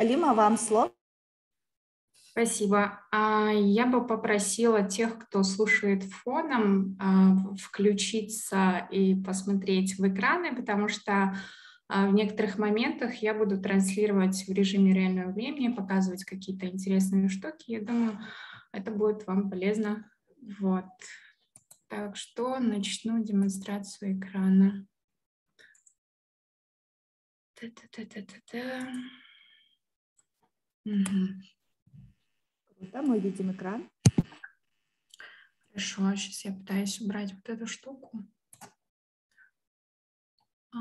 Алима, вам слово. Спасибо. А, я бы попросила тех, кто слушает фоном, а, включиться и посмотреть в экраны, потому что а, в некоторых моментах я буду транслировать в режиме реального времени, показывать какие-то интересные штуки. Я думаю, это будет вам полезно. Вот. Так что начну демонстрацию экрана. Угу. Круто, мы видим экран. Хорошо, сейчас я пытаюсь убрать вот эту штуку. А,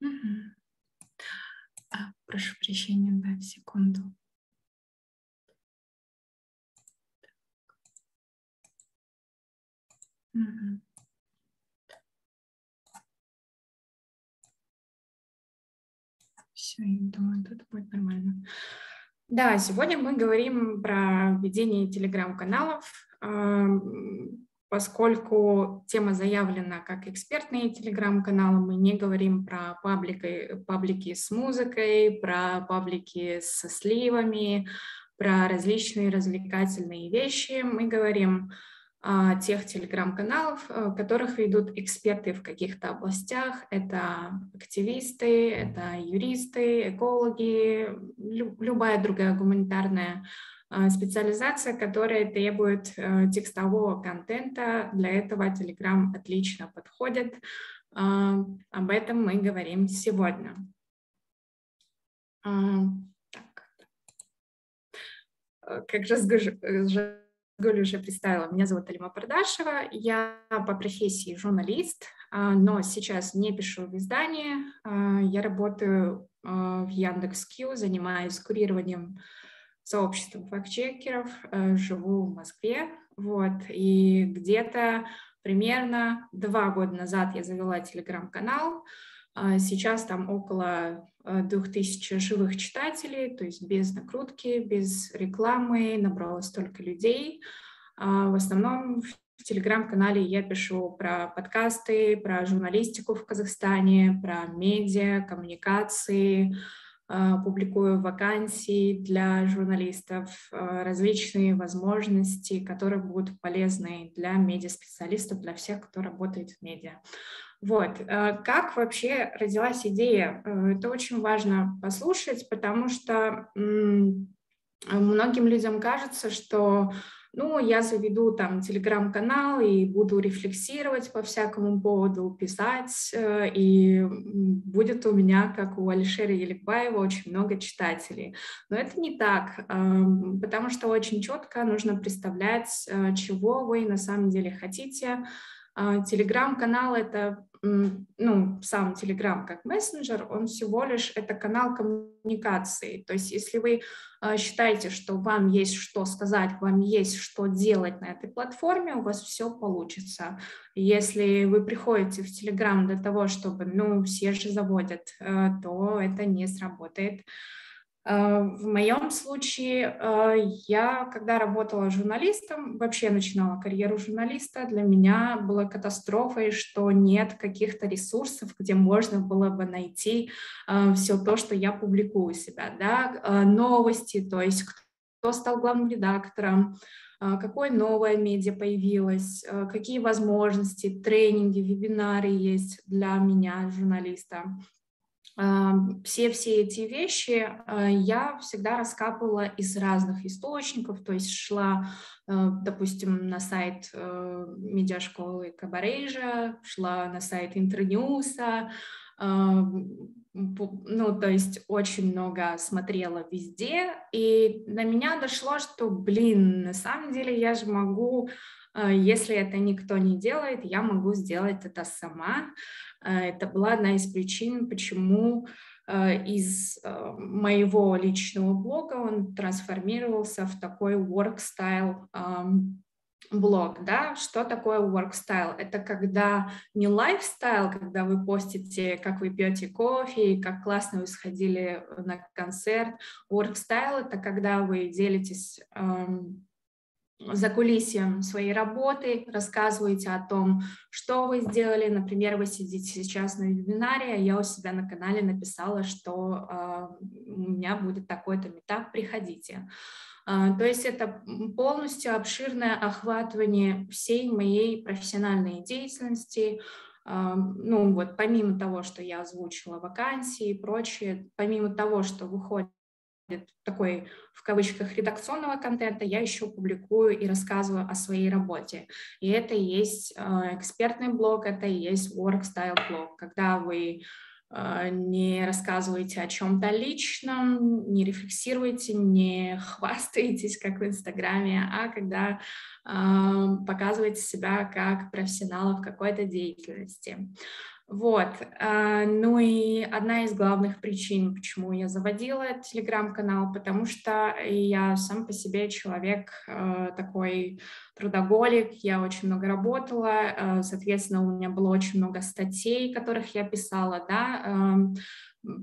Угу. А, прошу прощения, да, секунду. Все, я думаю, это будет нормально. Да, сегодня мы говорим про ведение телеграм-каналов поскольку тема заявлена как экспертные телеграм-каналы, мы не говорим про паблики, паблики с музыкой, про паблики со сливами, про различные развлекательные вещи. Мы говорим тех телеграм-каналов, э, которых ведут эксперты в каких-то областях. Это активисты, это юристы, экологи, любая другая гуманитарная а, специализация, которая требует э, текстового контента. Для этого Telegram отлично подходит. А, об этом мы говорим сегодня. А. Э, как же Галя уже представила, меня зовут Алима Пардашева, я по профессии журналист, но сейчас не пишу в издании, я работаю в Яндекс.Кью, занимаюсь курированием сообществом фактчекеров, живу в Москве, вот, и где-то примерно два года назад я завела телеграм-канал, а сейчас там около 2000 э, живых читателей, то есть без накрутки, без рекламы, набралось столько людей. А в основном в телеграм-канале я пишу про подкасты, про журналистику в Казахстане, про медиа, коммуникации, а, публикую вакансии для журналистов, а, различные возможности, которые будут полезны для медиаспециалистов, для всех, кто работает в медиа. Вот. А, как вообще родилась идея? Э, это очень важно послушать, потому что многим людям кажется, что ну, я заведу там телеграм-канал и буду рефлексировать по всякому поводу, писать, э, и будет у меня, как у Алишера Еликбаева, очень много читателей. Но это не так, эм, потому что очень четко нужно представлять, э, чего вы на самом деле хотите, телеграм-канал — это, ну, сам Телеграм как мессенджер, он всего лишь это канал коммуникации. То есть если вы а, считаете, что вам есть что сказать, вам есть что делать на этой платформе, у вас все получится. Если вы приходите в Телеграм для того, чтобы, ну, все же заводят, э, то это не сработает. Э, в моем случае э, я, когда работала журналистом, вообще начинала карьеру журналиста, для меня было катастрофой, что нет каких-то ресурсов, где можно было бы найти э, все то, что я публикую себя, да, новости, то есть кто стал главным редактором, какое новое медиа появилось, какие возможности, тренинги, вебинары есть для меня, журналиста все все эти вещи а, я всегда раскапывала из разных источников, то есть шла, э, допустим, на сайт э, медиашколы Кабарейжа, шла на сайт Интерньюса, ну, то есть очень много смотрела везде, и на меня дошло, что, блин, на самом деле я же могу если это никто не делает, я могу сделать это сама. А, это была одна из причин, почему а, из моего личного блога он трансформировался в такой work-style блог, да, что такое work style? Это когда не lifestyle, когда вы постите, как вы пьете кофе, как классно вы сходили на концерт. Work style это когда вы делитесь за кулисьем своей работы, рассказываете о том, что вы сделали. Например, вы сидите сейчас на вебинаре, а я у себя на канале написала, что э, у меня будет такой-то метап, приходите. Э, то есть это полностью обширное охватывание всей моей профессиональной деятельности, э, ну вот помимо того, что я озвучила вакансии и прочее, помимо того, что выходит такой, в кавычках, редакционного контента, я еще публикую и рассказываю о своей работе. И это и есть э, экспертный блог, это и есть work style блог, когда вы э, не рассказываете о чем-то личном, не рефлексируете, не хвастаетесь, как в Инстаграме, а когда э, показываете себя как профессионала в какой-то деятельности. Вот. А, ну и одна из главных причин, почему я заводила телеграм-канал, потому что я сам по себе человек а, такой трудоголик, я очень много работала, а, соответственно, у меня было очень много статей, которых я писала, да,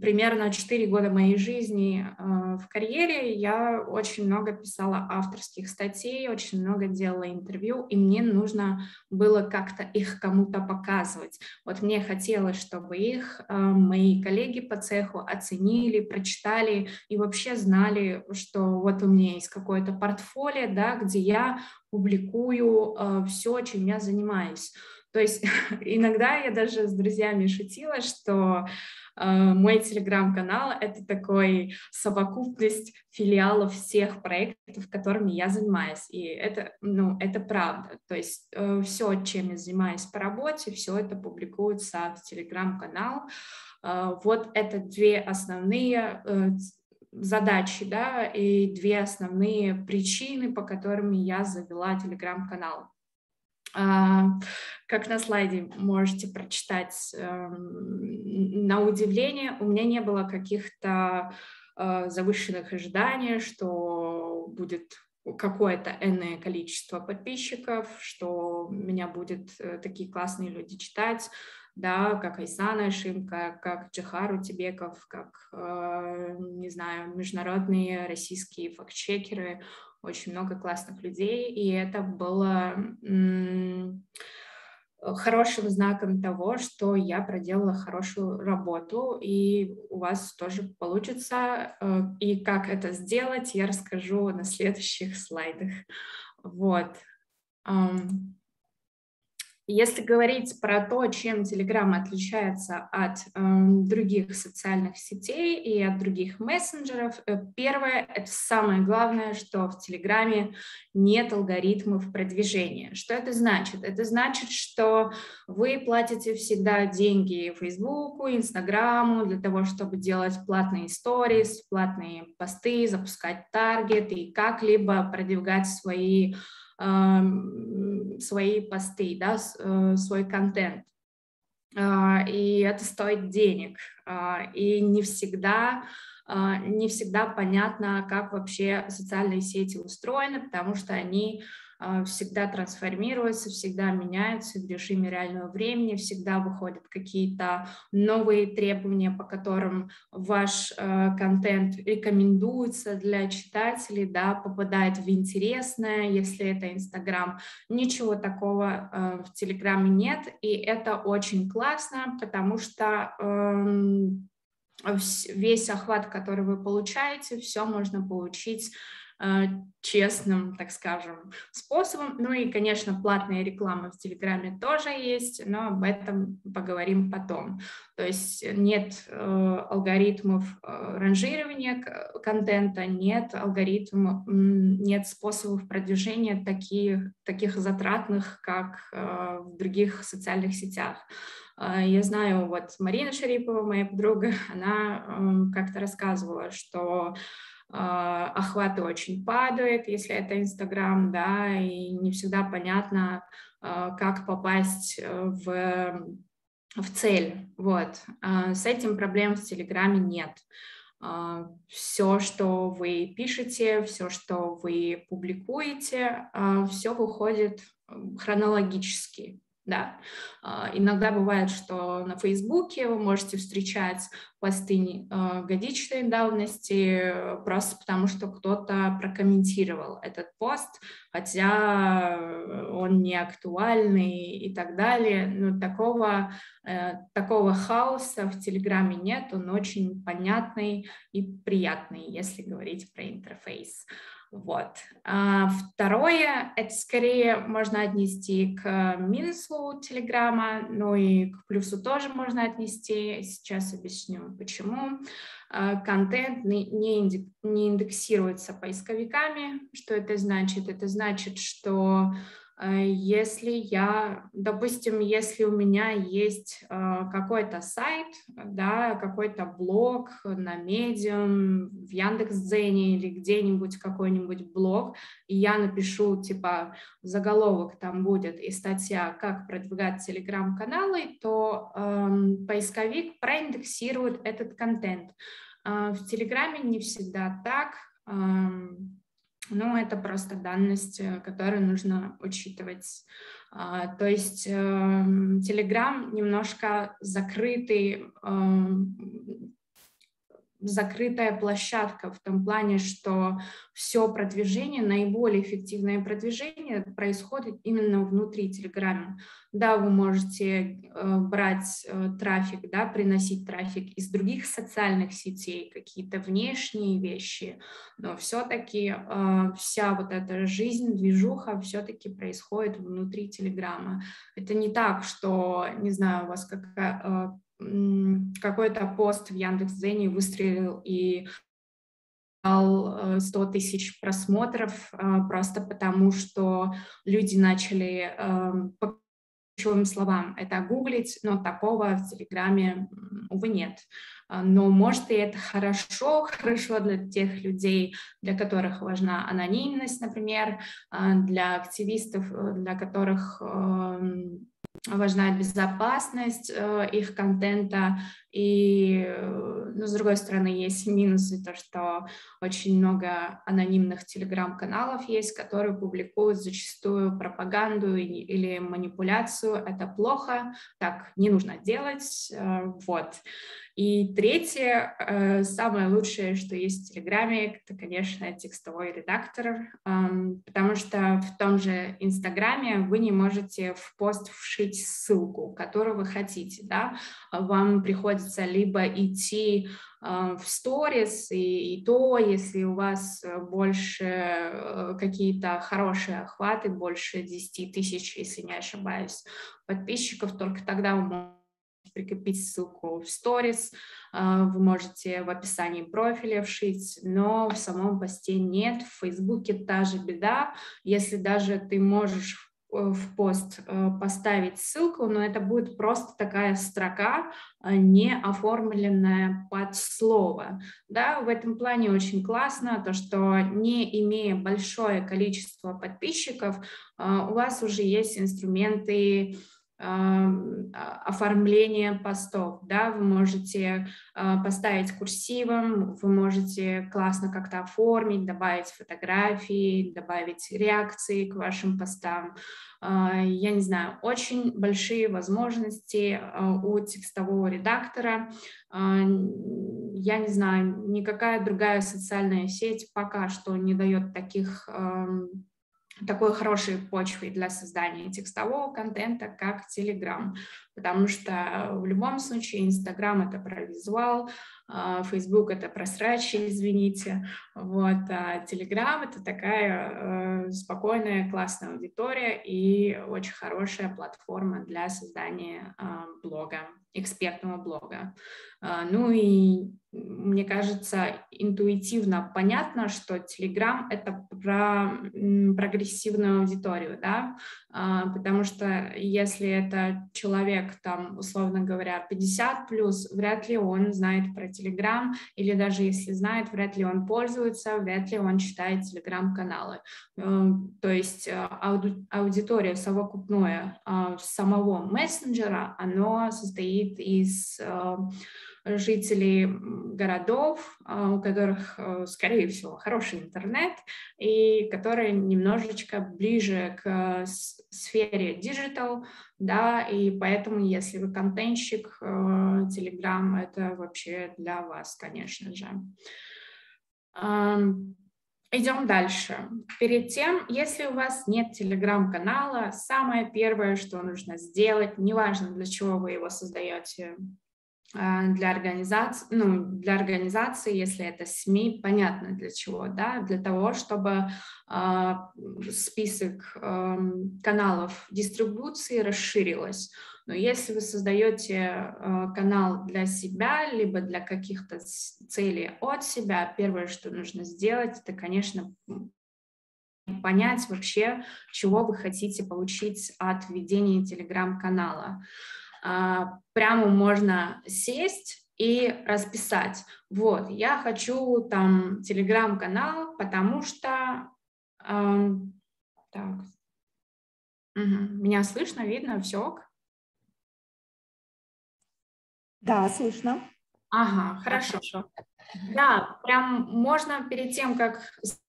примерно 4 года моей жизни э, в карьере я очень много писала авторских статей, очень много делала интервью, и мне нужно было как-то их кому-то показывать. Вот мне хотелось, чтобы их э, мои коллеги по цеху оценили, прочитали и вообще знали, что вот у меня есть какое-то портфолио, да, где я публикую э, все, чем я занимаюсь. То есть иногда я даже с друзьями шутила, что мой телеграм-канал — это такой совокупность филиалов всех проектов, которыми я занимаюсь. И это, ну, это правда. То есть э, все, чем я занимаюсь по работе, все это публикуется в телеграм-канал. Э, вот это две основные э, задачи, да, и две основные причины, по которым я завела телеграм-канал. А, как на слайде можете прочитать, эм, на удивление у меня не было каких-то э, завышенных ожиданий, что будет какое-то энное количество подписчиков, что меня будут э, такие классные люди читать, да, как Айсана Шимка, как Джахар Утибеков, как, э, не знаю, международные российские фактчекеры, очень много классных людей, и это было хорошим знаком того, что я проделала хорошую работу, и у вас тоже получится. Э, и как это сделать, я расскажу на следующих слайдах. Вот. Если говорить про то, чем Telegram отличается от э, других социальных сетей и от других мессенджеров, э, первое, это самое главное, что в Телеграме нет алгоритмов продвижения. Что это значит? Это значит, что вы платите всегда деньги Фейсбуку, Инстаграму для того, чтобы делать платные сторис, платные посты, запускать таргет и как-либо продвигать свои свои посты, да, э, свой контент. А, и это стоит денег. А, и не всегда а, не всегда понятно, как вообще социальные сети устроены, потому что они всегда трансформируются, всегда меняются в режиме реального времени, всегда выходят какие-то новые требования, по которым ваш э, контент рекомендуется для читателей, да, попадает в интересное, если это Инстаграм. Ничего такого э, в Телеграме нет, и это очень классно, потому что э, весь охват, который вы получаете, все можно получить честным, так скажем, способом. Ну и, конечно, платная реклама в Телеграме тоже есть, но об этом поговорим потом. То есть нет э, алгоритмов э, ранжирования контента, нет алгоритмов, нет способов продвижения таких, таких затратных, как э, в других социальных сетях. Э, я знаю, вот Марина Шарипова, моя подруга, она э, как-то рассказывала, что а, охваты очень падают, если это Инстаграм, да, и не всегда понятно, а, как попасть э, в, в цель, вот. А, с этим проблем в Телеграме нет. Все, что вы пишете, все, что вы публикуете, все выходит хронологически. Да. А, иногда бывает, что на Фейсбуке вы можете встречать посты а, годичной давности просто потому, что кто-то прокомментировал этот пост, хотя он не актуальный и так далее. Но такого, э, такого хаоса в Телеграме нет, он очень понятный и приятный, если говорить про интерфейс. Вот. А второе, это скорее можно отнести к минусу Телеграма, но и к плюсу тоже можно отнести. Сейчас объясню, почему. А, контент не, индексируется поисковиками. Что это значит? Это значит, что если я, допустим, если у меня есть э, какой-то сайт, да, какой-то блог на Medium, в Яндекс.Дзене или где-нибудь какой-нибудь блог, и я напишу, типа, заголовок там будет и статья «Как продвигать телеграм-каналы», то эм, поисковик проиндексирует этот контент. Э, в Телеграме не всегда так. Эм, ну, это просто данность, э, которую нужно учитывать. А, то есть Telegram эм, немножко закрытый эм, закрытая площадка в том плане, что все продвижение, наиболее эффективное продвижение происходит именно внутри Телеграма. Да, вы можете э, брать э, трафик, да, приносить трафик из других социальных сетей, какие-то внешние вещи, но все-таки э, вся вот эта жизнь, движуха все-таки происходит внутри Телеграма. Это не так, что, не знаю, у вас какая какой-то пост в Яндекс.Дзене выстрелил и дал 100 тысяч просмотров просто потому, что люди начали по ключевым словам это гуглить, но такого в Телеграме, увы, нет. Но может и это хорошо, хорошо для тех людей, для которых важна анонимность, например, для активистов, для которых важна безопасность э, их контента, и, э, ну, с другой стороны, есть минусы, то, что очень много анонимных телеграм-каналов есть, которые публикуют зачастую пропаганду или манипуляцию. Это плохо, так не нужно делать, э, вот. И третье, э, самое лучшее, что есть в Телеграме, это, конечно, текстовой редактор, потому что в том же Инстаграме вы не можете в пост вшить ссылку, которую вы хотите, да, вам приходится либо идти э, в сторис, и, и то, если у вас больше э, какие-то хорошие охваты, больше 10 тысяч, если не ошибаюсь, подписчиков, только тогда вы можете прикрепить ссылку в сторис, а, вы можете в описании профиля вшить, но в самом посте нет. В Фейсбуке та же беда. Если даже ты можешь в пост э, поставить ссылку, но это будет просто такая строка, не оформленная под слово. Да, в этом плане очень классно, то, что не имея большое количество подписчиков, у вас уже есть инструменты оформление постов, да, вы можете а, поставить курсивом, вы можете классно как-то оформить, добавить фотографии, добавить реакции к вашим постам. А, я не знаю, очень большие возможности у текстового редактора. Я не знаю, никакая другая социальная сеть пока что не дает таких такой хорошей почвой для создания текстового контента, как Telegram, потому что в любом случае Instagram — это про визуал, а, Facebook — это про срачи, извините, вот, а Telegram — это такая э, спокойная, классная аудитория и очень хорошая платформа для создания э, блога, экспертного блога. А, ну и мне кажется, интуитивно понятно, что Telegram — это про прогрессивную аудиторию, да, а, потому что если это человек, там, условно говоря, 50 плюс, вряд ли он знает про Telegram, или даже если знает, вряд ли он пользуется, вряд ли он читает Telegram-каналы. Эм, то есть э, аудитория совокупная самого мессенджера, оно состоит из э, жителей городов, у которых, скорее всего, хороший интернет и которые немножечко ближе к сфере digital, да, и поэтому, если вы контентщик, Telegram — это вообще для вас, конечно же. Идем дальше. Перед тем, если у вас нет телеграм-канала, самое первое, что нужно сделать, неважно для чего вы его создаете, а, для организации, ну, для организации, если это СМИ, понятно для чего, да, для того, чтобы э, список э, каналов дистрибуции расширилось. Но если вы создаете э, канал для себя, либо для каких-то целей от себя, первое, что нужно сделать, это, конечно, понять вообще, чего вы хотите получить от ведения телеграм-канала. А, прямо можно сесть и расписать. Вот, я хочу там телеграм-канал, потому что... Э, так. Угу. Меня слышно, видно, все? Да, слышно. Ага, хорошо. хорошо. Да, прям можно перед тем, как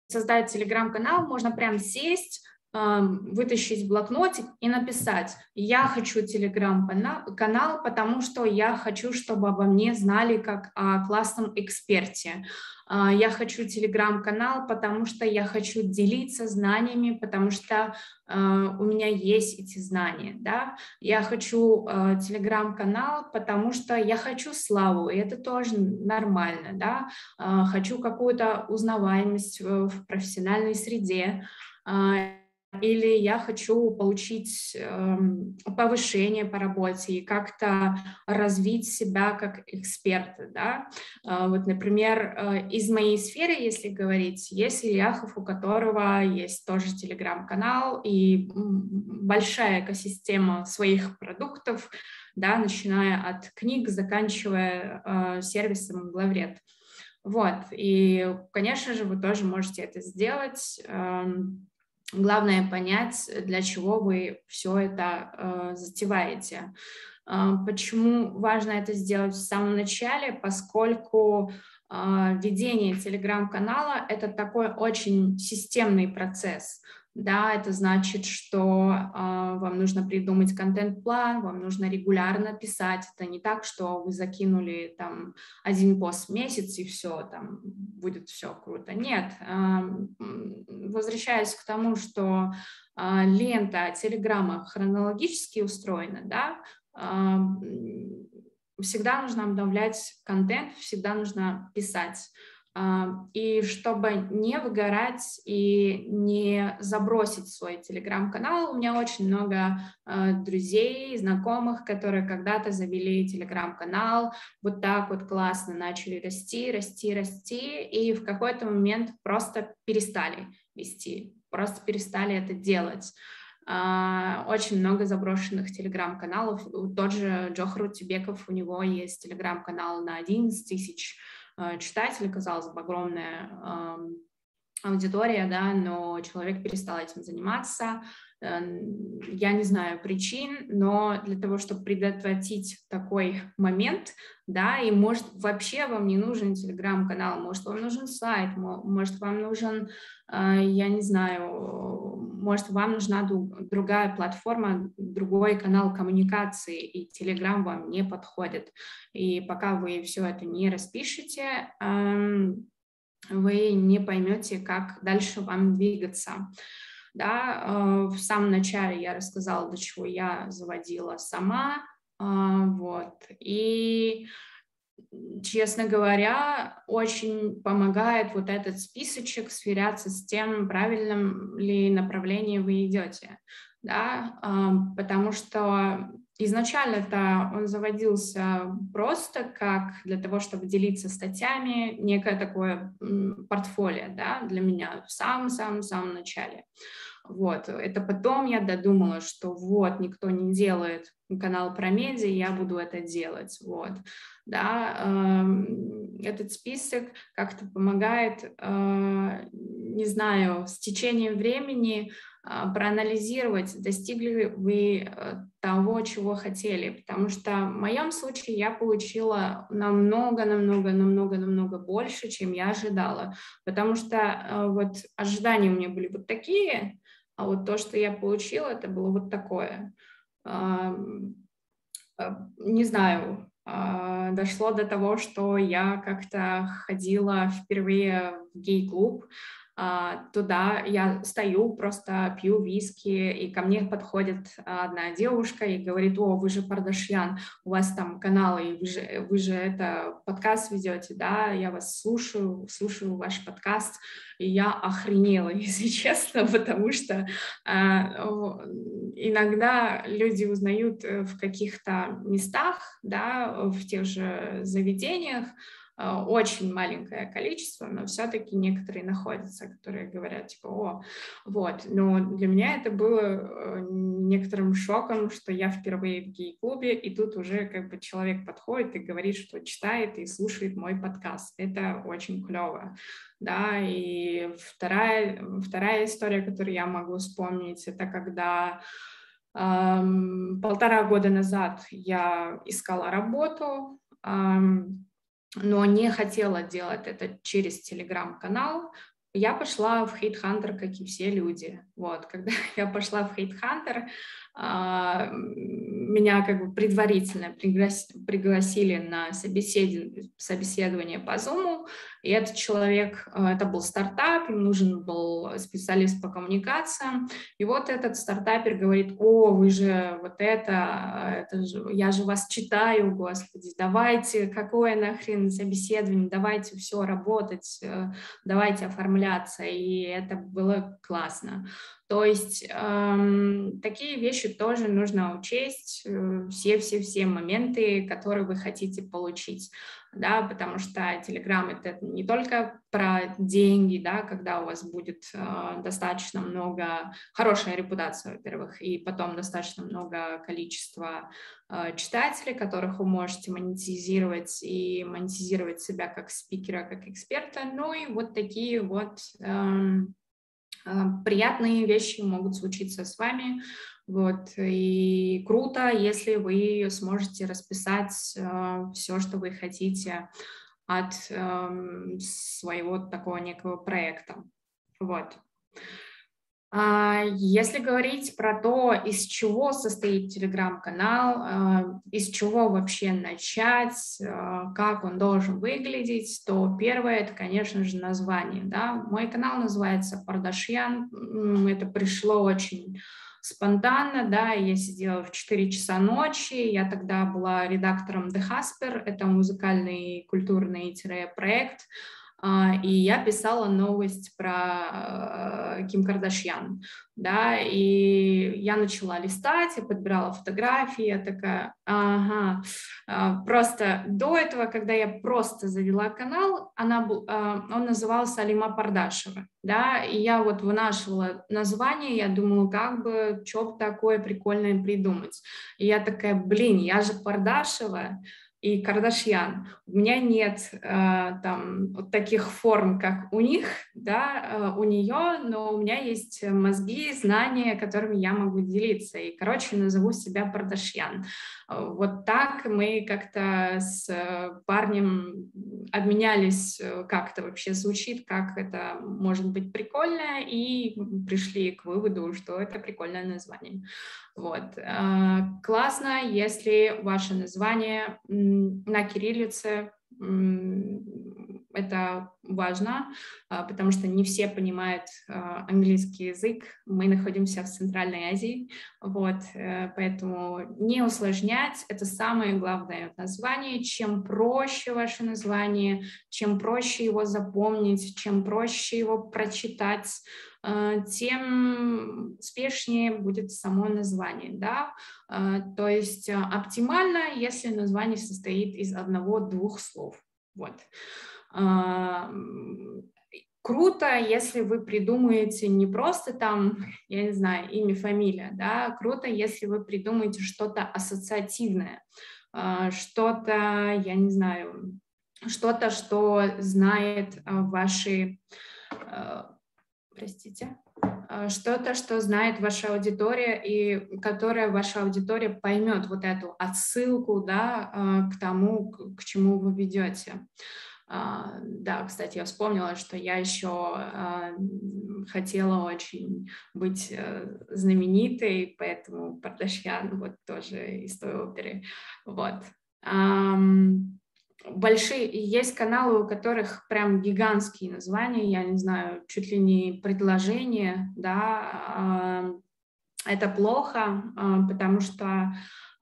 создать телеграм-канал, можно прям сесть, вытащить блокнотик и написать, я хочу телеграм-канал, потому что я хочу, чтобы обо мне знали как о классном эксперте. А, я хочу телеграм-канал, потому что я хочу делиться знаниями, потому что а, у меня есть эти знания. Да? Я хочу а, телеграм-канал, потому что я хочу славу, и это тоже нормально. Да? Хочу какую-то узнаваемость в профессиональной среде или я хочу получить э, повышение по работе и как-то развить себя как эксперта, да. Э, вот, например, э, из моей сферы, если говорить, есть Ильяхов, у которого есть тоже телеграм-канал и большая экосистема своих продуктов, да, начиная от книг, заканчивая э, сервисом главред. Вот, и, конечно же, вы тоже можете это сделать. Главное понять, для чего вы все это э, затеваете. Э, почему важно это сделать в самом начале, поскольку э, ведение телеграм-канала – это такой очень системный процесс. Да, это значит, что э, вам нужно придумать контент-план, вам нужно регулярно писать. Это не так, что вы закинули там один пост в месяц и все, там будет все круто. Нет. Э, возвращаясь к тому, что э, лента Телеграма хронологически устроена, да, э, всегда нужно обновлять контент, всегда нужно писать. И чтобы не выгорать и не забросить свой телеграм-канал, у меня очень много э, друзей, знакомых, которые когда-то завели телеграм-канал, вот так вот классно начали расти, расти, расти, и в какой-то момент просто перестали вести, просто перестали это делать. Uh, очень много заброшенных телеграм-каналов. Тот же Джохар Тибеков, у него есть телеграм-канал на 11 тысяч Э, читателей, казалось бы, огромная аудитория, да, но человек перестал этим заниматься. Эм, я не знаю причин, но для того, чтобы предотвратить такой момент, да, и может вообще вам не нужен телеграм-канал, может вам нужен сайт, может вам нужен, э, я не знаю, может вам нужна другая платформа, другой канал коммуникации, и телеграм вам не подходит. И пока вы все это не распишете, эм, вы не поймете, как дальше вам двигаться. Да, э, в самом начале я рассказала, до чего я заводила сама, э, вот, и честно говоря, очень помогает вот этот списочек сверяться с тем, правильным ли направление вы идете, да, потому что Изначально-то он заводился просто как для того, чтобы делиться статьями, некое такое портфолио да, для меня в самом-самом-самом начале. Вот. Это потом я додумала, что вот, никто не делает канал про медиа, я буду это делать. Вот. Да, э, этот список как-то помогает, э, не знаю, с течением времени а, проанализировать, достигли вы э, того, чего хотели. Потому что в моем случае я получила намного, намного, намного, намного больше, чем я ожидала. Потому что э, вот ожидания у меня были вот такие, а вот то, что я получила, это было вот такое. Э, не знаю, дошло до того, что я как-то ходила впервые в гей-клуб, а, туда я стою, просто пью виски, и ко мне подходит одна девушка и говорит, о, вы же Пардашьян, у вас там каналы, и вы же, вы же это подкаст ведете, да, я вас слушаю, слушаю ваш подкаст, и я охренела, если честно, потому что а, иногда люди узнают э, в каких-то местах, да, в тех же заведениях, а, очень маленькое количество, но все-таки некоторые находятся, которые говорят, типа, о, вот. Но для меня это было э, некоторым шоком, что я впервые в гей-клубе, и тут уже как бы человек подходит и говорит, что читает и слушает мой подкаст. Это очень клево. Да, и вторая, вторая история, которую я могу вспомнить, это когда эм, полтора года назад я искала работу, эм, но не хотела делать это через телеграм-канал, я пошла в Хейтхантер, как и все люди. Вот, когда я пошла в Хейтхантер, меня как бы предварительно пригласили на собеседование, по Zoom, и этот человек, а, это был стартап, им нужен был специалист по коммуникациям, и вот этот стартапер говорит, о, вы же вот это, это же, я же вас читаю, господи, давайте, какое нахрен собеседование, давайте все работать, э, давайте оформляться, и это было классно. То есть эм, такие вещи тоже нужно учесть, все-все-все э, моменты, которые вы хотите получить, да, потому что Telegram это не только про деньги, да, когда у вас будет э, достаточно много, хорошая репутация, во-первых, и потом достаточно много количества э, читателей, которых вы можете монетизировать и монетизировать себя как спикера, как эксперта, ну и вот такие вот э, а, приятные вещи могут случиться с вами. Вот, и круто, если вы сможете расписать э, все, что вы хотите от э, своего такого некого проекта. Вот. А, если говорить про то, из чего состоит телеграм-канал, а, из чего вообще начать, а, как он должен выглядеть, то первое это, конечно же, название. Да? Мой канал называется Пардашьян. Это пришло очень спонтанно, да, я сидела в 4 часа ночи, я тогда была редактором The Hasper, это музыкальный культурный проект, и я писала новость про э, Ким Кардашьян, да, и я начала листать, я подбирала фотографии, я такая, ага, а, просто до этого, когда я просто завела канал, она, а, он назывался Алима Пардашева, да, и я вот вынашивала название, я думала, как бы, что такое прикольное придумать, и я такая, блин, я же Пардашева, и Кардашьян. У меня нет э, там вот таких форм, как у них, да, э, у нее, но у меня есть мозги, знания, которыми я могу делиться. И, короче, назову себя Кардашьян. Вот так мы как-то с парнем обменялись, э, как это вообще звучит, как это может быть прикольно, и пришли к выводу, что это прикольное название. Вот. Э, классно, если ваше название на кириллице это важно, а, потому что не все понимают а, английский язык. Мы находимся в Центральной Азии, вот, э, поэтому не усложнять. Это самое главное название. Чем проще ваше название, чем проще его запомнить, чем проще его прочитать, тем успешнее будет само название. Да? То есть оптимально, если название состоит из одного-двух слов. Вот. Круто, если вы придумаете не просто там, я не знаю, имя, фамилия, да, круто, если вы придумаете что-то ассоциативное, а, что-то, я не знаю, что-то, что знает а, ваши, а, простите, э, что-то, что знает ваша аудитория и которая ваша аудитория поймет вот эту отсылку, да, к тому, к чему вы ведете. Uh, да, кстати, я вспомнила, что я еще хотела очень быть uh, знаменитой, поэтому Пардашьян вот тоже из той оперы. Вот. Большие, есть каналы, у которых прям гигантские названия, я не знаю, чуть ли не предложения, да, это плохо, потому что а,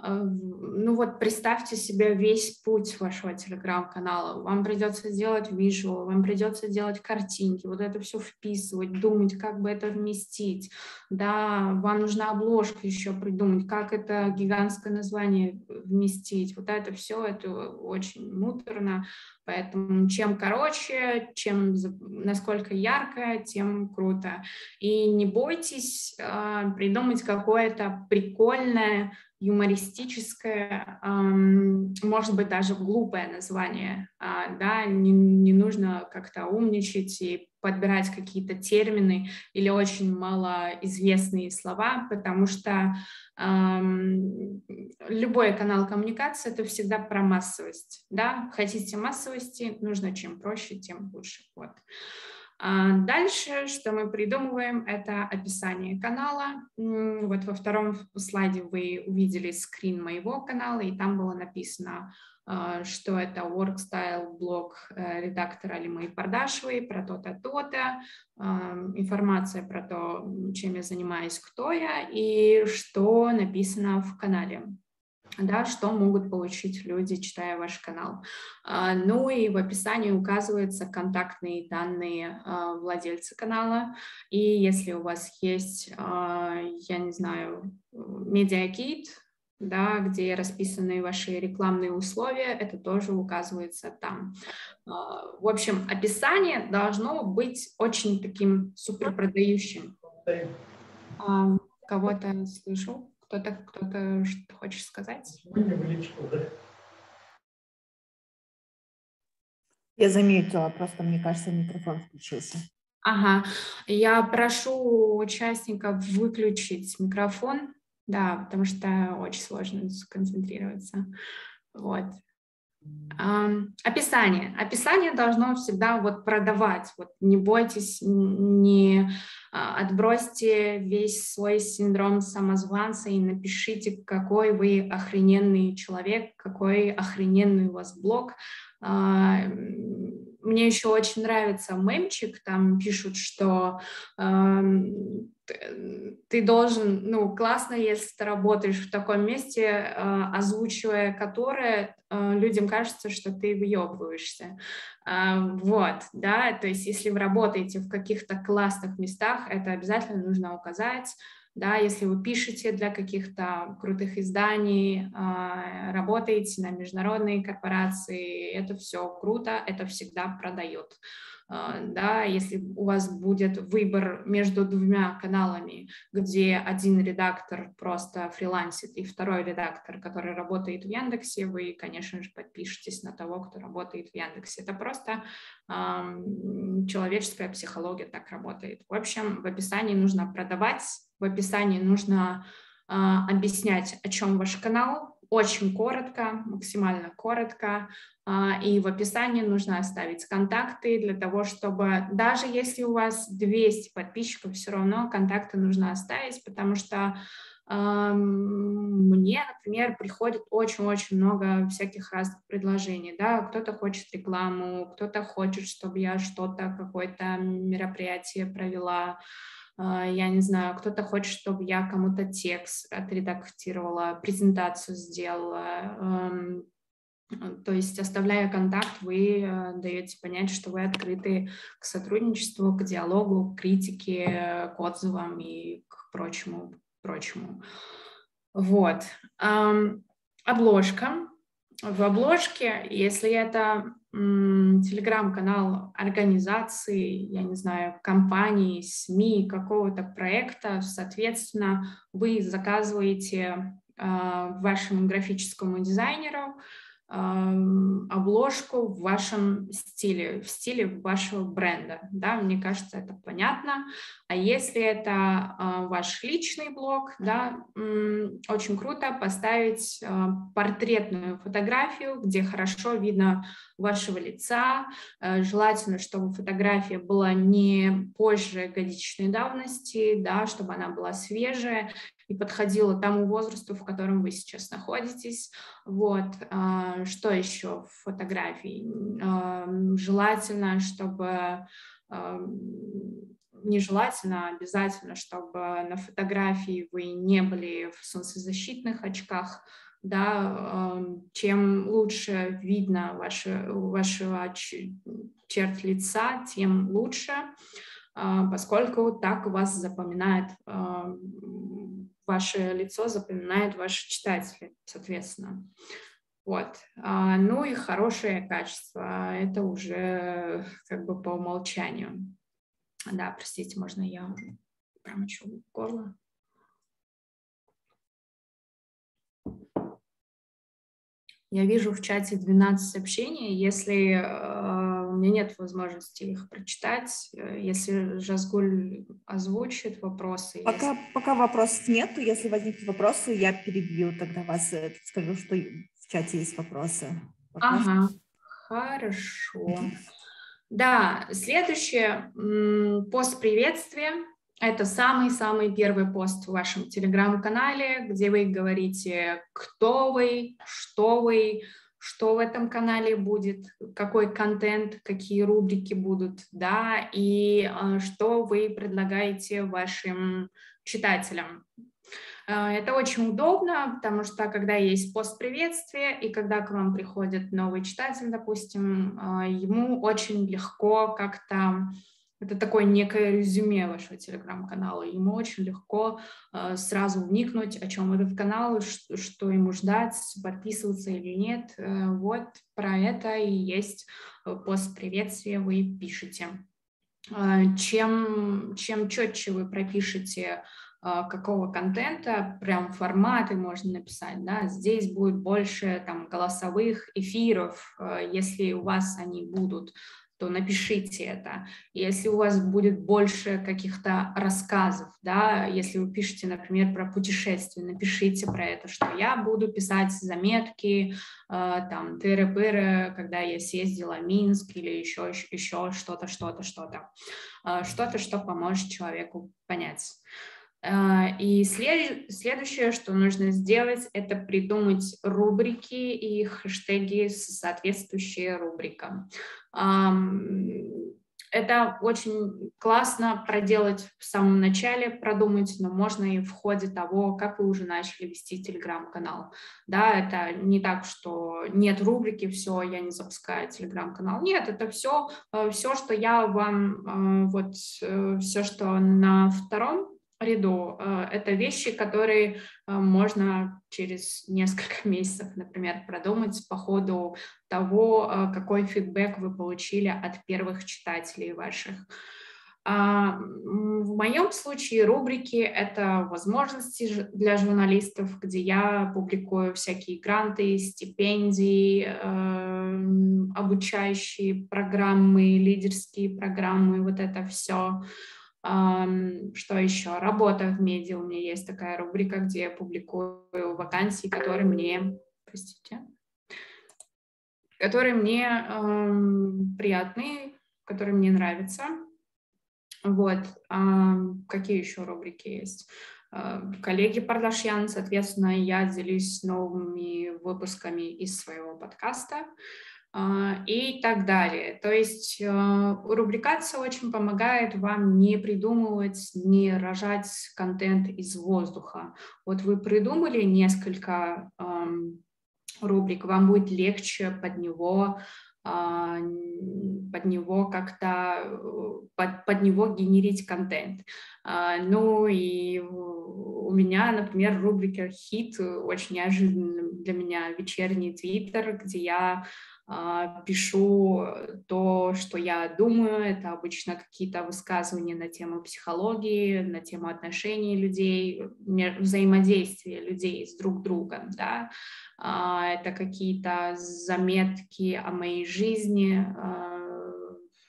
ну вот представьте себе весь путь вашего телеграм-канала. Вам придется делать визуал, вам придется делать картинки, вот это все вписывать, думать, как бы это вместить. Да, вам нужна обложка еще придумать, как это гигантское название вместить. Вот это все, это очень муторно. Поэтому чем короче, чем насколько ярко, тем круто. И не бойтесь э, придумать какое-то прикольное юмористическое, может быть, даже глупое название, а, да, не, не нужно как-то умничать и подбирать какие-то термины или очень малоизвестные слова, потому что эм, любой канал коммуникации это всегда про массовость, да, хотите массовости, нужно чем проще, тем лучше, вот. А дальше, что мы придумываем, это описание канала. Вот во втором слайде вы увидели скрин моего канала, и там было написано, а, что это workstyle блог э, редактора Алимы Пардашевой про то-то, то-то, информация про то, чем я занимаюсь, кто я и что написано в канале да, что могут получить люди, читая ваш канал. А, ну и в описании указываются контактные данные а, владельца канала. И если у вас есть, а, я не знаю, медиакит, да, где расписаны ваши рекламные условия, это тоже указывается там. В общем, описание должно быть очень таким супер продающим. Кого-то слышал? Кто-то кто-то что хочет сказать? Я заметила, просто мне кажется, микрофон включился. Ага, я прошу участников выключить микрофон, да, потому что очень сложно сконцентрироваться. Вот. Описание. Описание должно всегда вот продавать. Вот не бойтесь, не а, отбросьте весь свой синдром самозванца и напишите, какой вы охрененный человек, какой охрененный у вас блог. А, мне еще очень нравится мемчик, там пишут, что ты должен, ну, классно, если ты работаешь в таком месте, э, озвучивая которое, людям кажется, что ты въебываешься. Э, вот, да, то есть если вы работаете в каких-то классных местах, это обязательно нужно указать, да, если вы пишете для каких-то крутых изданий, работаете на международные корпорации, это все круто, это всегда продает. А, да, если у вас будет выбор между двумя каналами, где один редактор просто фрилансит и второй редактор, который работает в Яндексе, вы, конечно же, подпишетесь на того, кто работает в Яндексе. Это просто эм, человеческая психология так работает. В общем, в описании нужно продавать, в описании нужно э, объяснять, о чем ваш канал, очень коротко, максимально коротко, а, и в описании нужно оставить контакты для того, чтобы даже если у вас 200 подписчиков, все равно контакты нужно оставить, потому что мне, например, приходит очень-очень много всяких разных предложений, да, кто-то хочет рекламу, кто-то хочет, чтобы я что-то, какое-то мероприятие провела, я не знаю, кто-то хочет, чтобы я кому-то текст отредактировала, презентацию сделала, то есть, оставляя контакт, вы э, даете понять, что вы открыты к сотрудничеству, к диалогу, к критике, к отзывам и к прочему. прочему. Вот. Обложка. В обложке, если это телеграм-канал организации, я не знаю, компании, СМИ, какого-то проекта, соответственно, вы заказываете э, вашему графическому дизайнеру обложку в вашем стиле, в стиле вашего бренда. Да, мне кажется, это понятно. А если это э, ваш личный блог, да, очень круто поставить э, портретную фотографию, где хорошо видно вашего лица. Э, желательно, чтобы фотография была не позже годичной давности, да, чтобы она была свежая и подходила тому возрасту, в котором вы сейчас находитесь. Вот. А, что еще в фотографии? Желательно, чтобы нежелательно, а обязательно, чтобы на фотографии вы не были в солнцезащитных очках, да, чем лучше видно ваше, вашего черт лица, тем лучше, а, поскольку так вас запоминает, ваше лицо запоминает ваши читатели, соответственно. Вот. А, ну и хорошее качество, это уже как бы по умолчанию. Да, простите, можно я промочу горло? Я вижу в чате 12 сообщений. Если э, у меня нет возможности их прочитать, э, если Жазгуль озвучит вопросы. Пока, если... пока вопросов нет, если возникнут вопросы, я перебью тогда вас, э, скажу, что в чате есть вопросы. Пока ага, хорошо. Да, следующее, пост приветствия. Это самый-самый первый пост в вашем телеграм-канале, где вы говорите, кто вы, что вы, что в этом канале будет, какой контент, какие рубрики будут, да, и э, что вы предлагаете вашим читателям. Э, это очень удобно, потому что когда есть пост приветствия, и когда к вам приходит новый читатель, допустим, э, ему очень легко как-то это такое некое резюме вашего телеграм-канала. Ему очень легко э, сразу вникнуть, о чем этот канал, что, что ему ждать, подписываться или нет. Э, вот про это и есть э, пост приветствия вы пишете. Э, чем, чем четче вы пропишете э, какого контента, прям форматы можно написать, да, здесь будет больше там голосовых эфиров, э, если у вас они будут, то напишите это. Если у вас будет больше каких-то рассказов, да, если вы пишете, например, про путешествие, напишите про это, что я буду писать заметки, э, там, тыры-пыры, когда я съездила в Минск или еще, еще что-то, что-то, что-то. Э, что-то, что поможет человеку понять. Э, и след, следующее, что нужно сделать, это придумать рубрики и хэштеги соответствующие рубрикам. Это очень классно проделать в самом начале, продумать, но можно и в ходе того, как вы уже начали вести телеграм-канал. Да, это не так, что нет рубрики, все, я не запускаю телеграм-канал. Нет, это все, э, все, что я вам, э, вот все, что на втором ряду. Э, это вещи, которые э, можно через несколько месяцев, например, продумать по ходу того, э, какой фидбэк вы получили от первых читателей ваших. А, в моем случае рубрики — это возможности для журналистов, где я публикую всякие гранты, стипендии, обучающие программы, лидерские программы, вот это все. Что еще? Работа в медиа. У меня есть такая рубрика, где я публикую вакансии, которые мне, простите, которые мне эм, приятны, которые мне нравятся. Вот. Эм, какие еще рубрики есть? Э, коллеги Пардашьян, соответственно, я делюсь новыми выпусками из своего подкаста. А, и так далее. То есть э, рубрикация очень помогает вам не придумывать, не рожать контент из воздуха. Вот вы придумали несколько рубрик, вам будет легче под него а, под него как-то под, под него генерить контент. А, ну и у меня, например, рубрика «Хит» очень неожиданный для меня вечерний твиттер, где я а, пишу то, что я думаю, это обычно какие-то высказывания на тему психологии, на тему отношений людей, взаимодействия людей с друг другом, да, а, это какие-то заметки о моей жизни, а,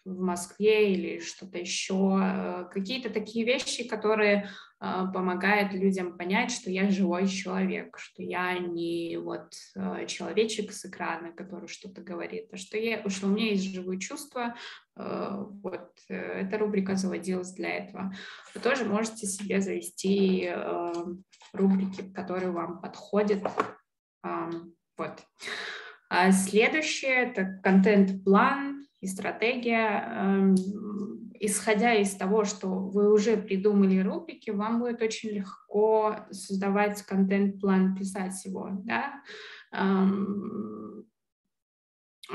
в Москве или что-то еще, какие-то такие вещи, которые э, помогают людям понять, что я живой человек, что я не вот э, человечек с экрана, который что-то говорит, а что, я, что у меня есть живые чувства. Вот эта рубрика заводилась для этого. Вы тоже можете себе завести рубрики, которые вам подходят. Вот. А следующее — это контент-план, и стратегия, эм, исходя из того, что вы уже придумали рубрики, вам будет очень легко создавать контент-план, писать его, да, эм,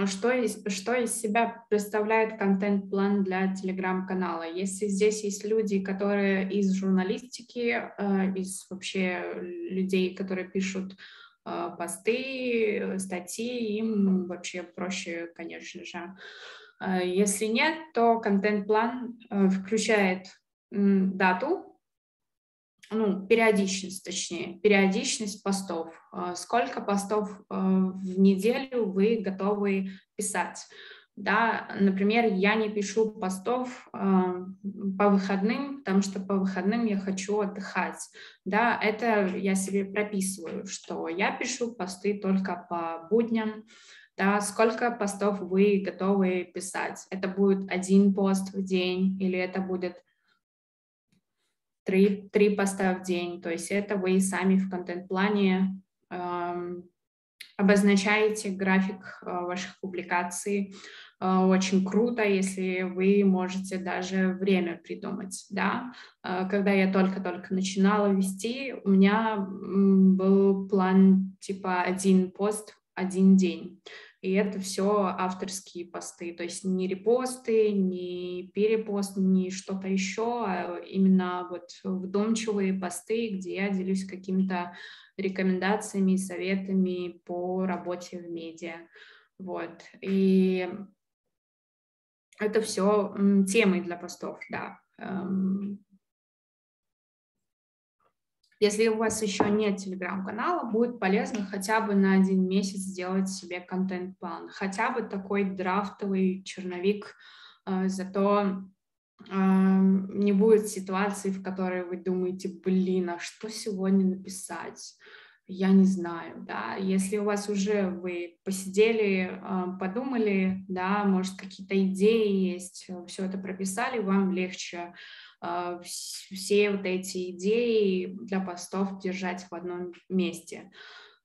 что из, что из себя представляет контент-план для телеграм-канала? Если здесь есть люди, которые из журналистики, э, из вообще людей, которые пишут э, посты, статьи, им вообще проще, конечно же. Э, если нет, то контент-план э, включает дату, ну, периодичность, точнее, периодичность постов. Э, сколько постов в неделю вы готовы писать? Да, например, я не пишу постов по выходным, потому что по выходным я хочу отдыхать. Да, это я себе прописываю, что я пишу посты только по будням, да, сколько постов вы готовы писать. Это будет один пост в день или это будет три, три поста в день. То есть это вы сами в контент-плане эм, обозначаете график э, ваших публикаций. Э, очень круто, если вы можете даже время придумать. Да? Э, когда я только-только начинала вести, у меня был план типа один пост один день. И это все авторские посты, то есть не репосты, не перепост, не что-то еще, а именно вот вдумчивые посты, где я делюсь какими-то рекомендациями, советами по работе в медиа. Вот. И это все темы для постов, да. Эм, если у вас еще нет телеграм-канала, будет полезно хотя бы на один месяц сделать себе контент-план, хотя бы такой драфтовый черновик, э, зато э, не будет ситуации, в которой вы думаете, блин, а что сегодня написать? Я не знаю, да, если у вас уже вы посидели, э, подумали, да, может, какие-то идеи есть, все это прописали, вам легче все вот эти идеи для постов держать в одном месте.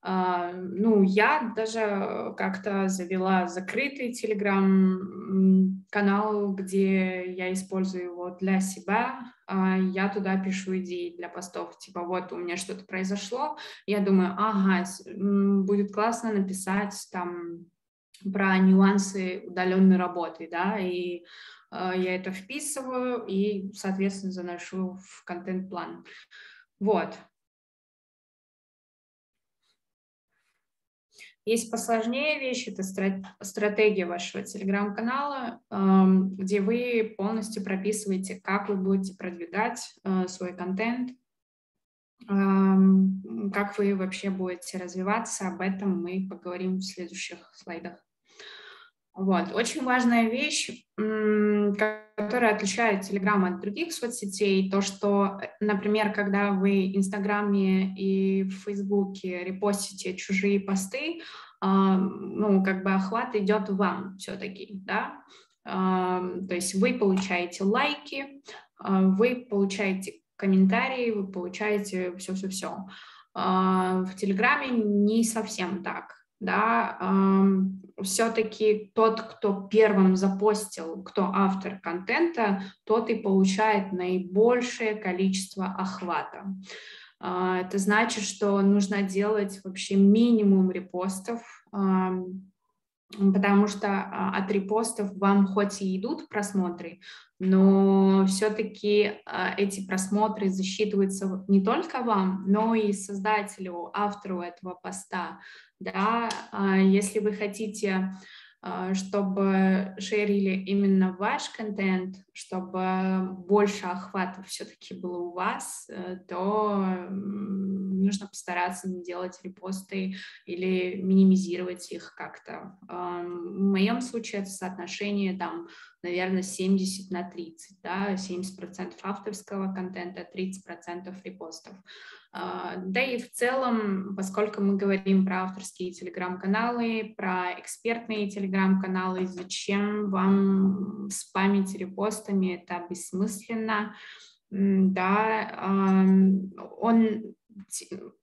А, ну, я даже как-то завела закрытый телеграм-канал, где я использую его для себя. А, я туда пишу идеи для постов, типа вот у меня что-то произошло, я думаю, ага, будет классно написать там про нюансы удаленной работы, да, и а, я это вписываю и, соответственно, заношу в контент-план. Вот. Есть посложнее вещи, это стратегия вашего телеграм-канала, где вы полностью прописываете, как вы будете продвигать э, свой контент, как вы вообще будете развиваться. Об этом мы поговорим в следующих слайдах. Вот. Очень важная вещь, которая отличает Telegram от других соцсетей, то, что, например, когда вы в Инстаграме и в Фейсбуке репостите чужие посты, а, ну, как бы охват идет вам все-таки, да, то есть вы получаете лайки, а, вы получаете комментарии, вы получаете все-все-все. А, в Телеграме не совсем так да, все-таки тот, кто первым запостил, кто автор контента, тот и получает наибольшее количество охвата. А, это значит, что нужно делать вообще минимум репостов, потому что а, от репостов вам хоть и идут просмотры, но все-таки а, эти просмотры засчитываются не только вам, но и создателю, автору этого поста. Да? А, если вы хотите а, чтобы шерили именно ваш контент, чтобы больше охватов все-таки было у вас, э, то нужно постараться не делать репосты или минимизировать их как-то. В моем случае это соотношение там, наверное, 70 на 30, да, 70% авторского контента, 30% репостов. А, да и в целом, поскольку мы говорим про авторские телеграм-каналы, про экспертные телеграм-каналы, зачем вам спамить репостами, это бессмысленно. Да, он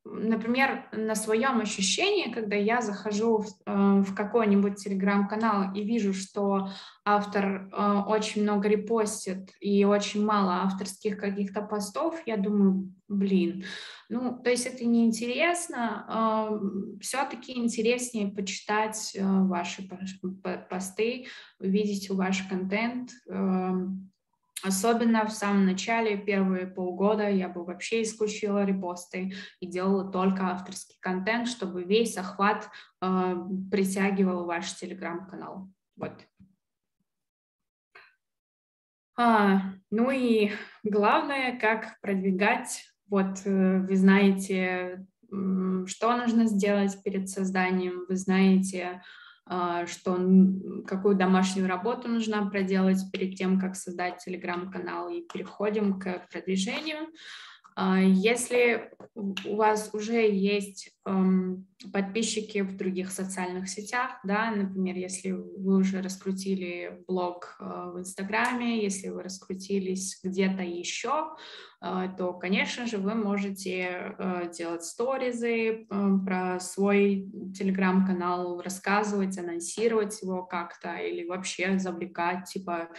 например, на своем ощущении, когда я захожу в, э, в какой-нибудь телеграм-канал и вижу, что автор э, очень много репостит и очень мало авторских каких-то постов, я думаю, блин, ну, то есть это неинтересно, э, все-таки интереснее почитать э, ваши посты, увидеть ваш контент, э, Особенно в самом начале, первые полгода, я бы вообще исключила репосты и делала только авторский контент, чтобы весь охват э, притягивал ваш телеграм-канал. Вот. А, ну и главное, как продвигать. Вот э, вы знаете, что нужно сделать перед созданием, вы знаете, что какую домашнюю работу нужно проделать перед тем, как создать телеграм-канал, и переходим к продвижению. А, если у вас уже есть эм, подписчики в других социальных сетях, да, например, если вы уже раскрутили блог э, в Инстаграме, если вы раскрутились где-то еще, э, то, конечно же, вы можете э, делать сторизы про свой телеграм-канал, рассказывать, анонсировать его как-то или вообще завлекать, типа,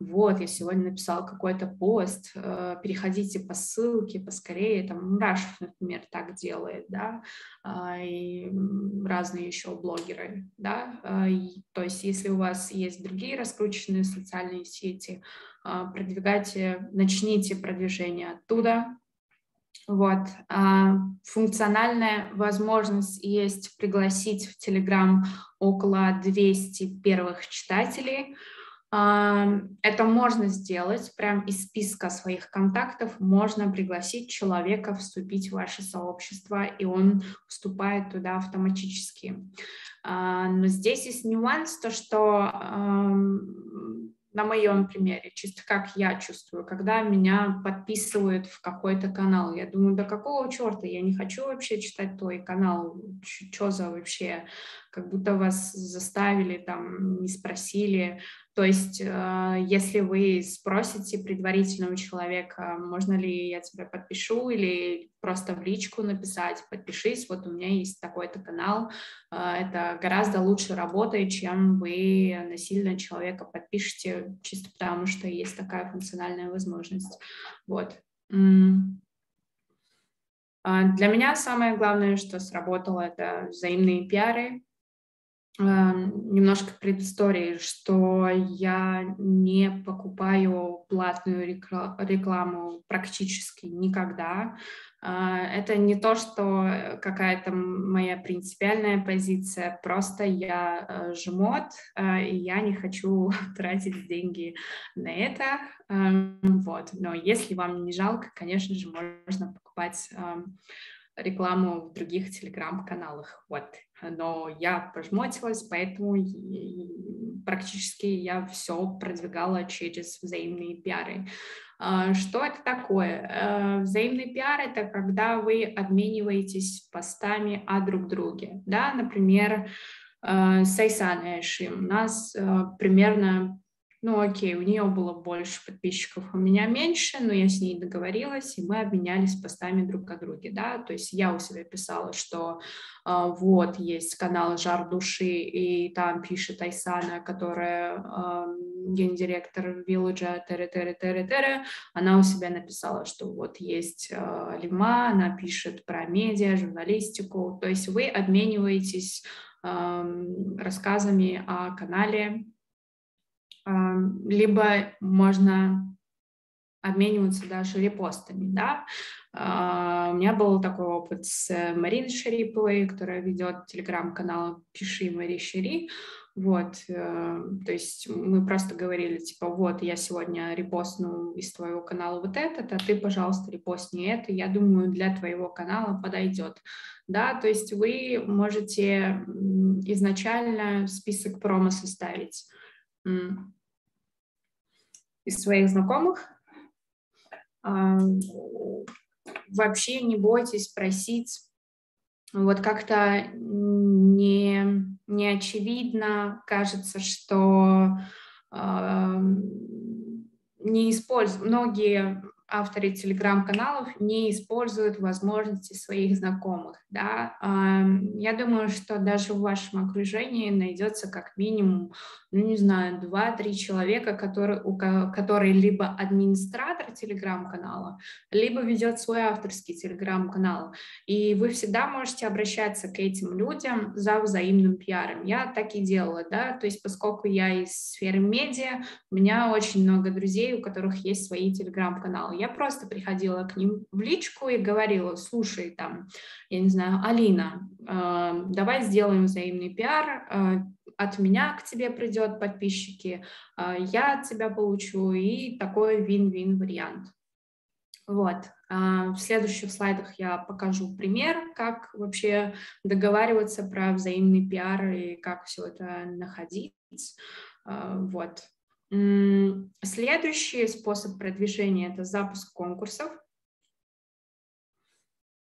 вот, я сегодня написал какой-то пост, переходите по ссылке поскорее, там, Мурашев, например, так делает, да, а, разные еще блогеры, да, а, то есть если у вас есть другие раскрученные социальные сети, а, продвигайте, начните продвижение оттуда, вот. Функциональная возможность есть пригласить в Telegram около 200 первых читателей – это можно сделать, прям из списка своих контактов можно пригласить человека вступить в ваше сообщество, и он вступает туда автоматически. Но здесь есть нюанс, то что на моем примере, чисто как я чувствую, когда меня подписывают в какой-то канал, я думаю, да какого черта, я не хочу вообще читать твой канал, что за вообще, как будто вас заставили, там, не спросили, то есть, э, если вы спросите предварительного человека, можно ли я тебя подпишу, или просто в личку написать, подпишись, вот у меня есть такой-то канал, э, это гораздо лучше работает, чем вы насильно человека подпишете, чисто потому что есть такая функциональная возможность. Вот. А для меня самое главное, что сработало, это взаимные пиары, немножко предыстории, что я не покупаю платную рекламу практически никогда. А, это не то, что какая-то моя принципиальная позиция, просто я э, жмот, и я не хочу тратить деньги на это. Вот. Но если вам не жалко, конечно же, можно покупать рекламу в других телеграм-каналах. Вот. Но я прожмотилась, поэтому практически я все продвигала через взаимные пиары. А, что это такое? Э, взаимный пиар — это когда вы обмениваетесь постами о друг друге. Да? Например, э, с Айсаной Ашим у нас э, примерно ну окей, у нее было больше подписчиков, у меня меньше, но я с ней договорилась, и мы обменялись постами друг о друге, да, то есть я у себя писала, что э, вот есть канал «Жар души», и там пишет Айсана, которая э, гендиректор Вилледжа, тере тере тере тере она у себя написала, что вот есть э, Лима, она пишет про медиа, журналистику, то есть вы обмениваетесь рассказами о канале, либо можно обмениваться даже репостами, да. А, у меня был такой опыт с Мариной Шариповой, которая ведет телеграм-канал «Пиши Мари Шери». Вот, э, то есть мы просто говорили, типа, вот, я сегодня репостну из твоего канала вот этот, а ты, пожалуйста, репостни это, я думаю, для твоего канала подойдет. Да, то есть вы можете изначально список промо составить из своих знакомых. А, вообще не бойтесь просить вот как-то не, не очевидно, кажется, что э, не используют, многие авторы телеграм-каналов не используют возможности своих знакомых. Да? Я думаю, что даже в вашем окружении найдется как минимум, ну не знаю, два-три человека, которые, у, которые либо администратор телеграм-канала, либо ведет свой авторский телеграм-канал. И вы всегда можете обращаться к этим людям за взаимным пиаром. Я так и делала, да, то есть поскольку я из сферы медиа, у меня очень много друзей, у которых есть свои телеграм-каналы я просто приходила к ним в личку и говорила, слушай, там, я не знаю, Алина, э, давай сделаем взаимный пиар, э, от меня к тебе придет подписчики, э, я от тебя получу, и такой вин-вин вариант. Вот. В следующих слайдах я покажу пример, как вообще договариваться про взаимный пиар и как все это находить. Вот. Следующий способ продвижения – это запуск конкурсов.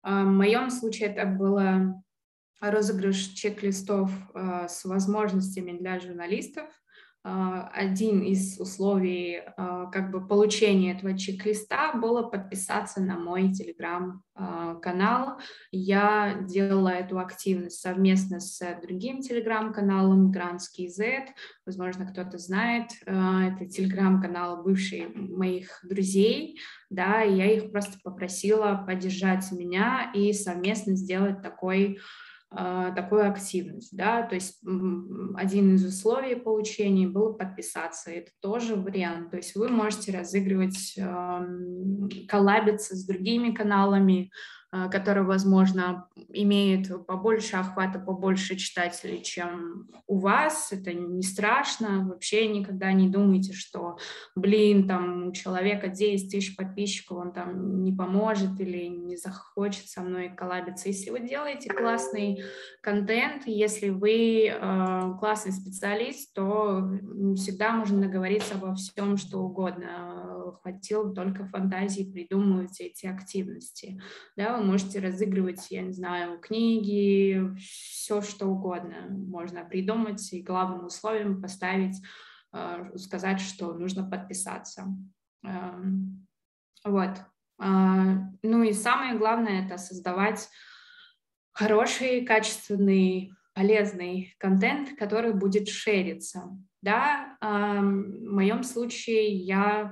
А, в моем случае это было розыгрыш чек-листов а, с возможностями для журналистов – один из условий а, как бы получения этого чек-листа было подписаться на мой телеграм-канал. Я делала эту активность совместно с другим телеграм-каналом Гранский Z. Возможно, кто-то знает. А, это телеграм-канал бывших моих друзей. Да, и я их просто попросила поддержать меня и совместно сделать такой а, такую активность, да, то есть один из условий получения было подписаться, это тоже вариант, то есть вы можете разыгрывать, коллабиться с другими каналами, а, который, возможно, имеет побольше охвата, побольше читателей, чем у вас. Это не страшно. Вообще никогда не думайте, что, блин, там у человека 10 тысяч подписчиков, он там не поможет или не захочет со мной коллабиться. Если вы делаете классный контент, если вы э, классный специалист, то всегда можно договориться обо всем, что угодно хватило только фантазии придумывать эти активности. Да, вы можете разыгрывать, я не знаю, книги, все что угодно можно придумать и главным условием поставить, э, сказать, что нужно подписаться. Эм, вот. А, ну и самое главное это создавать хороший, качественный, полезный контент, который будет шериться. Да, эм, в моем случае я Э,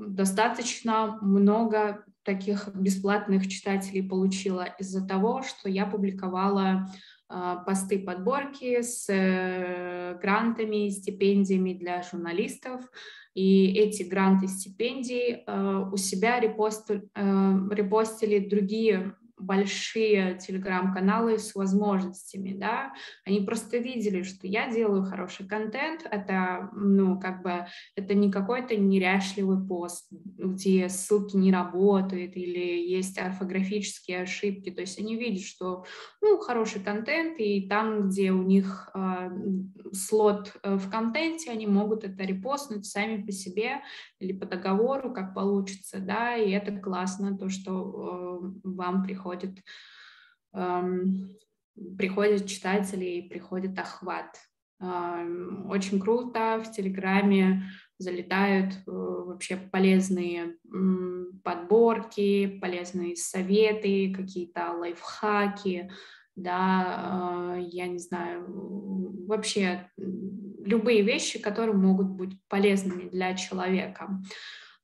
достаточно много таких бесплатных читателей получила из-за того, что я публиковала э, посты подборки с э, грантами, стипендиями для журналистов. И эти гранты, стипендии у себя репостили другие большие телеграм-каналы с возможностями, да, они просто видели, что я делаю хороший контент, это, ну, как бы, это не какой-то неряшливый пост, где ссылки не работают или есть орфографические ошибки, то есть они видят, что, ну, хороший контент, и там, где у них э, слот в контенте, они могут это репостнуть сами по себе или по договору, как получится, да, и это классно, то, что э, вам приходит приходит, эм, приходят читатели и приходит охват. Эм, очень круто, в Телеграме залетают э, вообще полезные подборки, полезные советы, какие-то лайфхаки, да, э, я не знаю, вообще любые вещи, которые могут быть полезными для человека.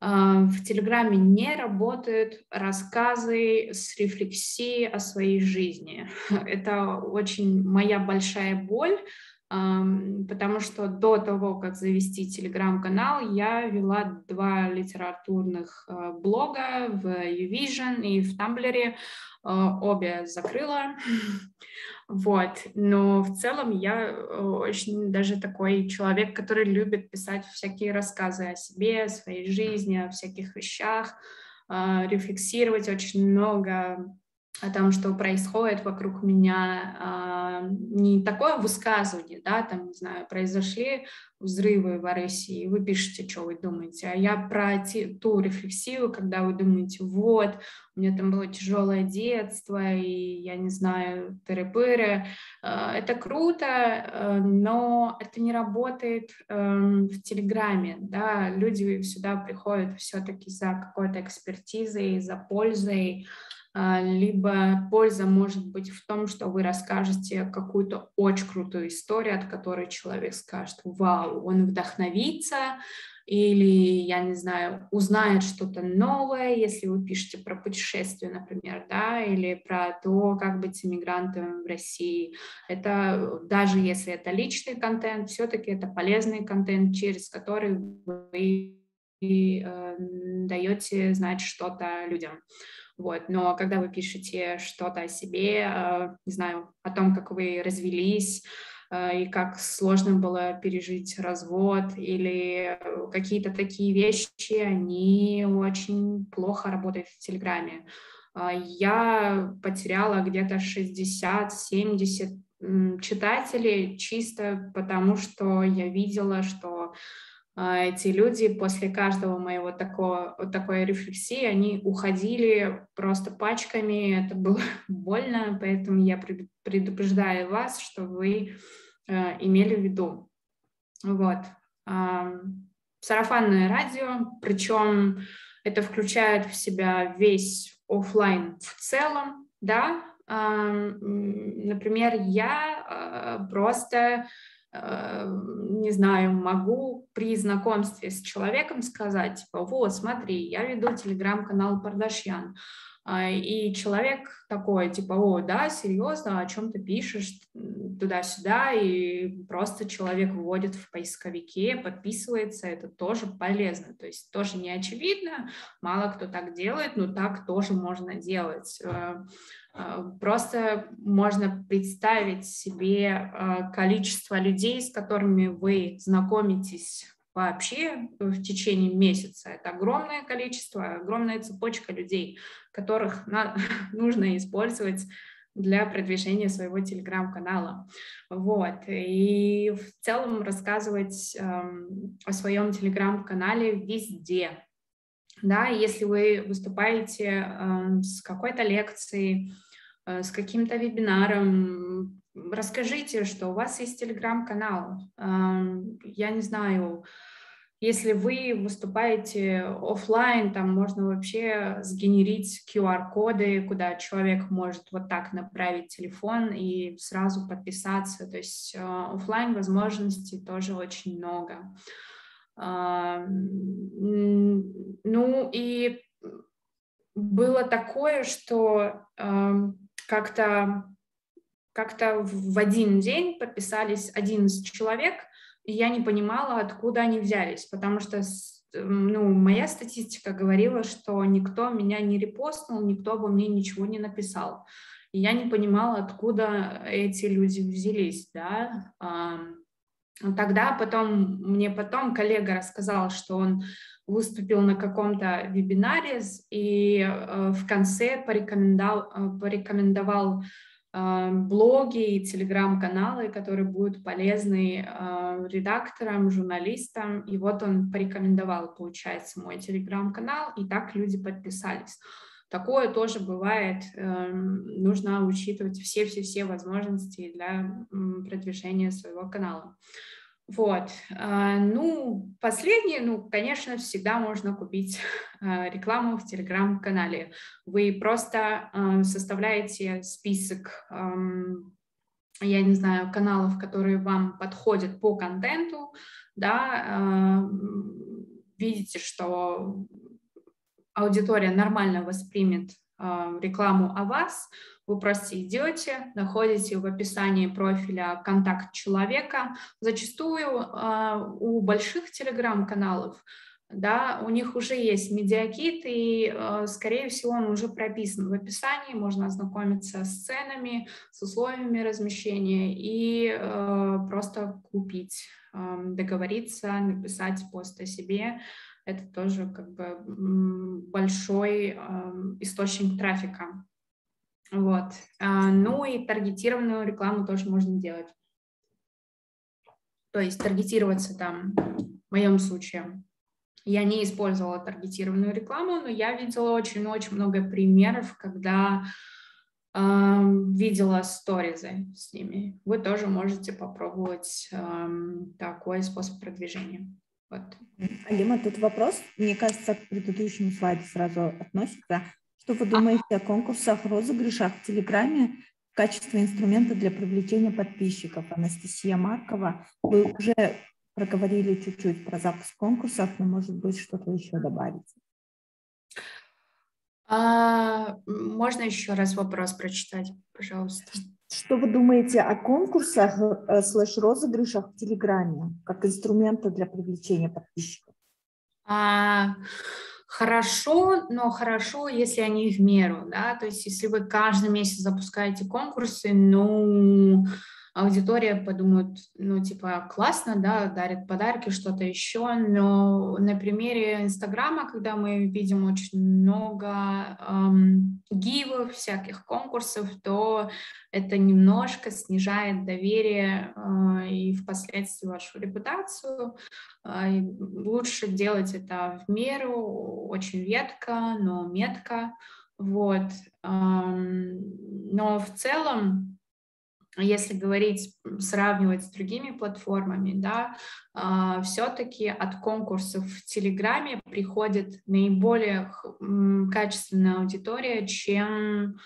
А, в Телеграме не работают рассказы с рефлексией о своей жизни. Это очень моя большая боль, потому что до того, как завести телеграм-канал, я вела два литературных а, блога в Uvision и в Тамблере, а, обе закрыла. Вот, но в целом я э, очень даже такой человек, который любит писать всякие рассказы о себе, о своей жизни, о всяких вещах, рефлексировать очень много о том, что происходит вокруг меня, а, не такое высказывание, да, там, не знаю, произошли взрывы в России, вы пишете, что вы думаете, а я про те, ту рефлексию, когда вы думаете, вот, у меня там было тяжелое детство, и я не знаю, тыры-пыры, а, это круто, а, но это не работает эм, в Телеграме, да, люди сюда приходят все-таки за какой-то экспертизой, за пользой, либо польза может быть в том, что вы расскажете какую-то очень крутую историю, от которой человек скажет, вау, он вдохновится, или, я не знаю, узнает что-то новое, если вы пишете про путешествие, например, да, или про то, как быть иммигрантом в России. Это, даже если это личный контент, все-таки это полезный контент, через который вы э, даете знать что-то людям. Вот. Но когда вы пишете что-то о себе, э, не знаю, о том, как вы развелись, э, и как сложно было пережить развод, или какие-то такие вещи, они очень плохо работают в Телеграме. Э, я потеряла где-то 60-70 читателей чисто потому, что я видела, что а, эти люди после каждого моего такого, такой рефлексии, они уходили просто пачками, это было больно, поэтому я предупреждаю вас, что вы э, имели в виду. Вот. Сарафанное радио, причем это включает в себя весь офлайн в целом, да, Например, я а, просто Э, не знаю, могу при знакомстве с человеком сказать, типа, вот, смотри, я веду телеграм-канал Пардашьян, а, и человек такой, типа, о, да, серьезно, о чем ты пишешь, туда-сюда, и просто человек вводит в поисковике, подписывается, это тоже полезно, то есть тоже не очевидно, мало кто так делает, но так тоже можно делать. Э, э, просто можно представить себе э, количество людей, с которыми вы знакомитесь вообще в течение месяца. Это огромное количество, огромная цепочка людей, которых на, нужно использовать для продвижения своего телеграм-канала. Вот. И в целом рассказывать эм, о своем телеграм-канале везде. Да, если вы выступаете эм, с какой-то лекцией, э, с каким-то вебинаром, расскажите, что у вас есть телеграм-канал. Эм, я не знаю, если вы выступаете офлайн, там можно вообще сгенерить QR-коды, куда человек может вот так направить телефон и сразу подписаться. То есть э, офлайн возможностей тоже очень много. А, ну и было такое, что как-то как-то в один день подписались 11 человек – и я не понимала, откуда они взялись, потому что ну, моя статистика говорила, что никто меня не репостнул, никто обо мне ничего не написал. И я не понимала, откуда эти люди взялись, да. Тогда потом, мне потом коллега рассказал, что он выступил на каком-то вебинаре и э, в конце порекомендовал, э, порекомендовал а, блоги и телеграм-каналы, которые будут полезны редакторам, журналистам. И вот он порекомендовал, получается, мой телеграм-канал, и так люди подписались. Такое тоже бывает. Эм, нужно учитывать все-все-все возможности для продвижения своего канала. Вот. А, ну, последнее, ну, конечно, всегда можно купить а, рекламу в Телеграм-канале. Вы просто а, составляете список, я не знаю, каналов, которые вам подходят по контенту, да, видите, что аудитория нормально воспримет рекламу о вас, вы просто идете, находите в описании профиля контакт человека. Зачастую а, у больших телеграм-каналов да, у них уже есть медиакит, и, э, скорее всего, он уже прописан в описании, можно ознакомиться с ценами, с условиями размещения и просто купить, договориться, написать пост о себе. Это тоже как бы большой источник трафика. Вот. А, ну и таргетированную рекламу тоже можно делать. То есть таргетироваться там, в моем случае, я не использовала таргетированную рекламу, но я видела очень-очень много примеров, когда видела сторизы с ними. Вы тоже можете попробовать такой способ продвижения. Вот. Алима, тут вопрос, мне кажется, к предыдущему слайду сразу относится. Что вы думаете а. о конкурсах, розыгрышах в Телеграме в качестве инструмента для привлечения подписчиков? Анастасия Маркова, вы уже проговорили чуть-чуть про запуск конкурсов, но, может быть, что-то еще добавить? А, можно еще раз вопрос прочитать, пожалуйста? Что вы думаете о конкурсах э, слэш-розыгрышах в Телеграме как инструмента для привлечения подписчиков? А, хорошо, но хорошо, если они в меру, да, то есть если вы каждый месяц запускаете конкурсы, ну, аудитория подумает, ну, типа, классно, да, дарят подарки, что-то еще, но на примере Инстаграма, когда мы видим очень много эм, гивов, всяких конкурсов, то это немножко снижает доверие э, и впоследствии вашу репутацию. Э, лучше делать это в меру, очень редко, но метко, вот. Но в целом если говорить, сравнивать с другими платформами, да, э, все-таки от конкурсов в Телеграме приходит наиболее качественная аудитория, чем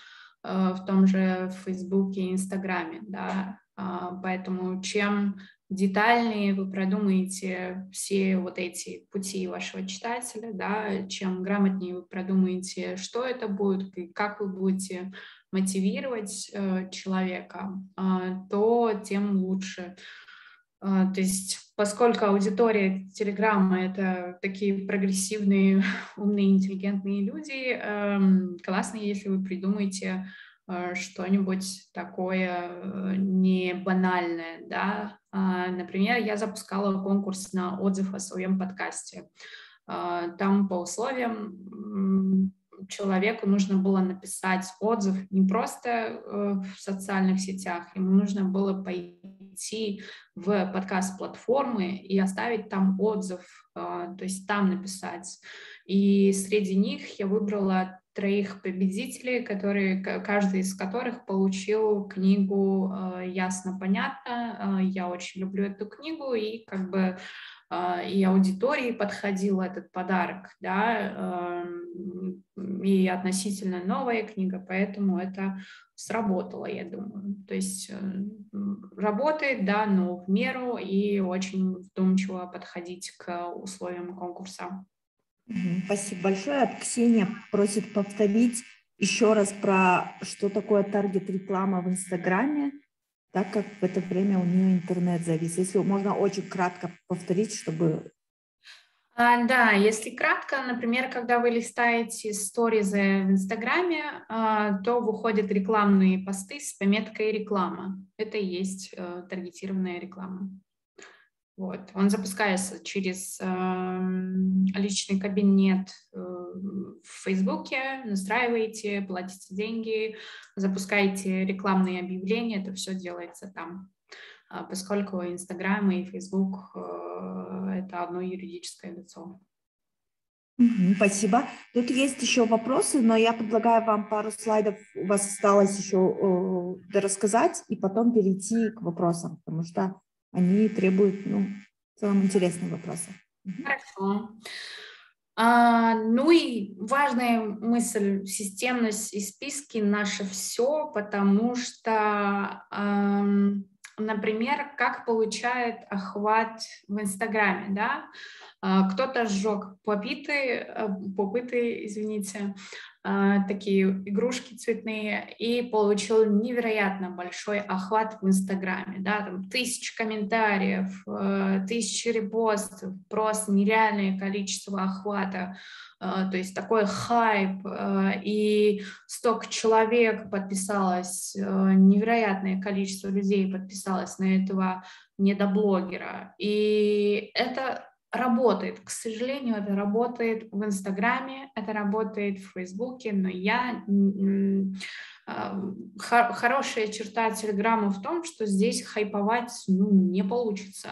э, в том же Фейсбуке и Инстаграме, да, э, поэтому чем детальнее вы продумаете все вот эти пути вашего читателя, да, чем грамотнее вы продумаете, что это будет и как вы будете мотивировать э, человека, э, то тем лучше. Э, то есть, поскольку аудитория Телеграма — это такие прогрессивные, умные, интеллигентные люди, э, классно, если вы придумаете э, что-нибудь такое э, не банальное, да. Э, например, я запускала конкурс на отзыв о своем подкасте. Там по условиям человеку нужно было написать отзыв не просто э, в социальных сетях, ему нужно было пойти в подкаст-платформы и оставить там отзыв, э, то есть там написать. И среди них я выбрала троих победителей, которые, каждый из которых получил книгу э, «Ясно, понятно». Я очень люблю эту книгу, и как бы и аудитории подходил этот подарок, да, и относительно новая книга, поэтому это сработало, я думаю. То есть э, работает, да, но в меру и очень вдумчиво подходить к условиям конкурса. Спасибо большое. Ксения просит повторить еще раз про что такое таргет-реклама в Инстаграме так как в это время у нее интернет завис. Если можно очень кратко повторить, чтобы... А, да, если кратко, например, когда вы листаете сторизы в Инстаграме, а, то выходят рекламные посты с пометкой «реклама». Это и есть а, таргетированная реклама. Вот. Он запускается через э, личный кабинет э, в Фейсбуке, настраиваете, платите деньги, запускаете рекламные объявления, это все делается там, э, поскольку Инстаграм и Фейсбук э, это одно юридическое лицо. Спасибо. Тут есть еще вопросы, но я предлагаю вам пару слайдов, у вас осталось еще э, рассказать, и потом перейти к вопросам, потому что они требуют, ну, в целом интересные вопросы. Хорошо. А, ну и важная мысль, системность и списки наше все, потому что, эм, например, как получает охват в Инстаграме, да, А, кто-то сжег попиты, э, попыты, извините, такие игрушки цветные и получил невероятно большой охват в Инстаграме, да, там тысячи комментариев, э, тысячи репостов, просто нереальное количество охвата, э, то есть такой хайп, и столько человек подписалось, невероятное количество людей подписалось на этого недоблогера, и это работает. К сожалению, это работает в Инстаграме, это работает в Фейсбуке, но я хорошая черта Телеграма в том, что здесь хайповать ну, не получится,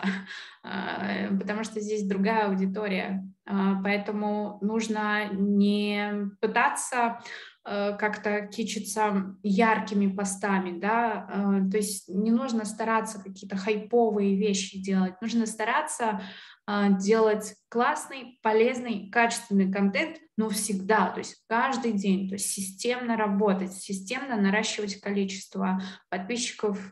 а, потому что здесь другая аудитория. А, поэтому нужно не пытаться э, как-то кичиться яркими постами, да, то есть не нужно стараться какие-то хайповые вещи делать, нужно стараться делать классный, полезный, качественный контент, но всегда, то есть каждый день, то есть системно работать, системно наращивать количество подписчиков,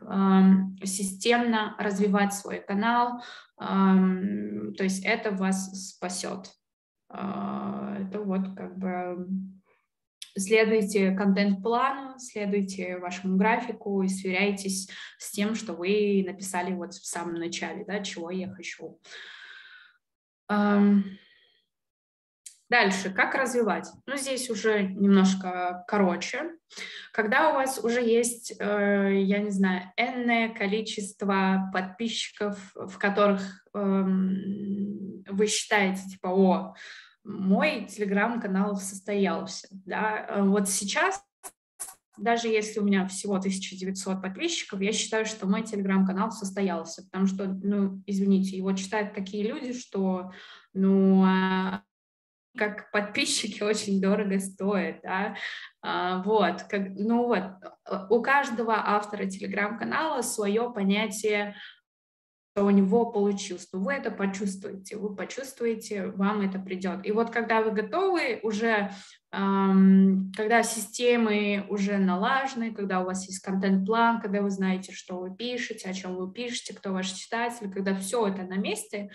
системно развивать свой канал, то есть это вас спасет. А, это вот как бы следуйте контент-плану, следуйте вашему графику и сверяйтесь с тем, что вы написали вот в самом начале, да, чего я хочу. Дальше, как развивать? Ну, здесь уже немножко короче. Когда у вас уже есть, э, я не знаю, энное количество подписчиков, в которых эм, вы считаете, типа, о, мой телеграм-канал состоялся, да, э, вот сейчас даже если у меня всего 1900 подписчиков, я считаю, что мой телеграм-канал состоялся, потому что, ну, извините, его читают такие люди, что, ну, а, как подписчики очень дорого стоят, да, а, вот, как, ну вот, у каждого автора телеграм-канала свое понятие у него получилось, то вы это почувствуете, вы почувствуете, вам это придет. И вот когда вы готовы уже, эм, когда системы уже налажены, когда у вас есть контент-план, когда вы знаете, что вы пишете, о чем вы пишете, кто ваш читатель, когда все это на месте,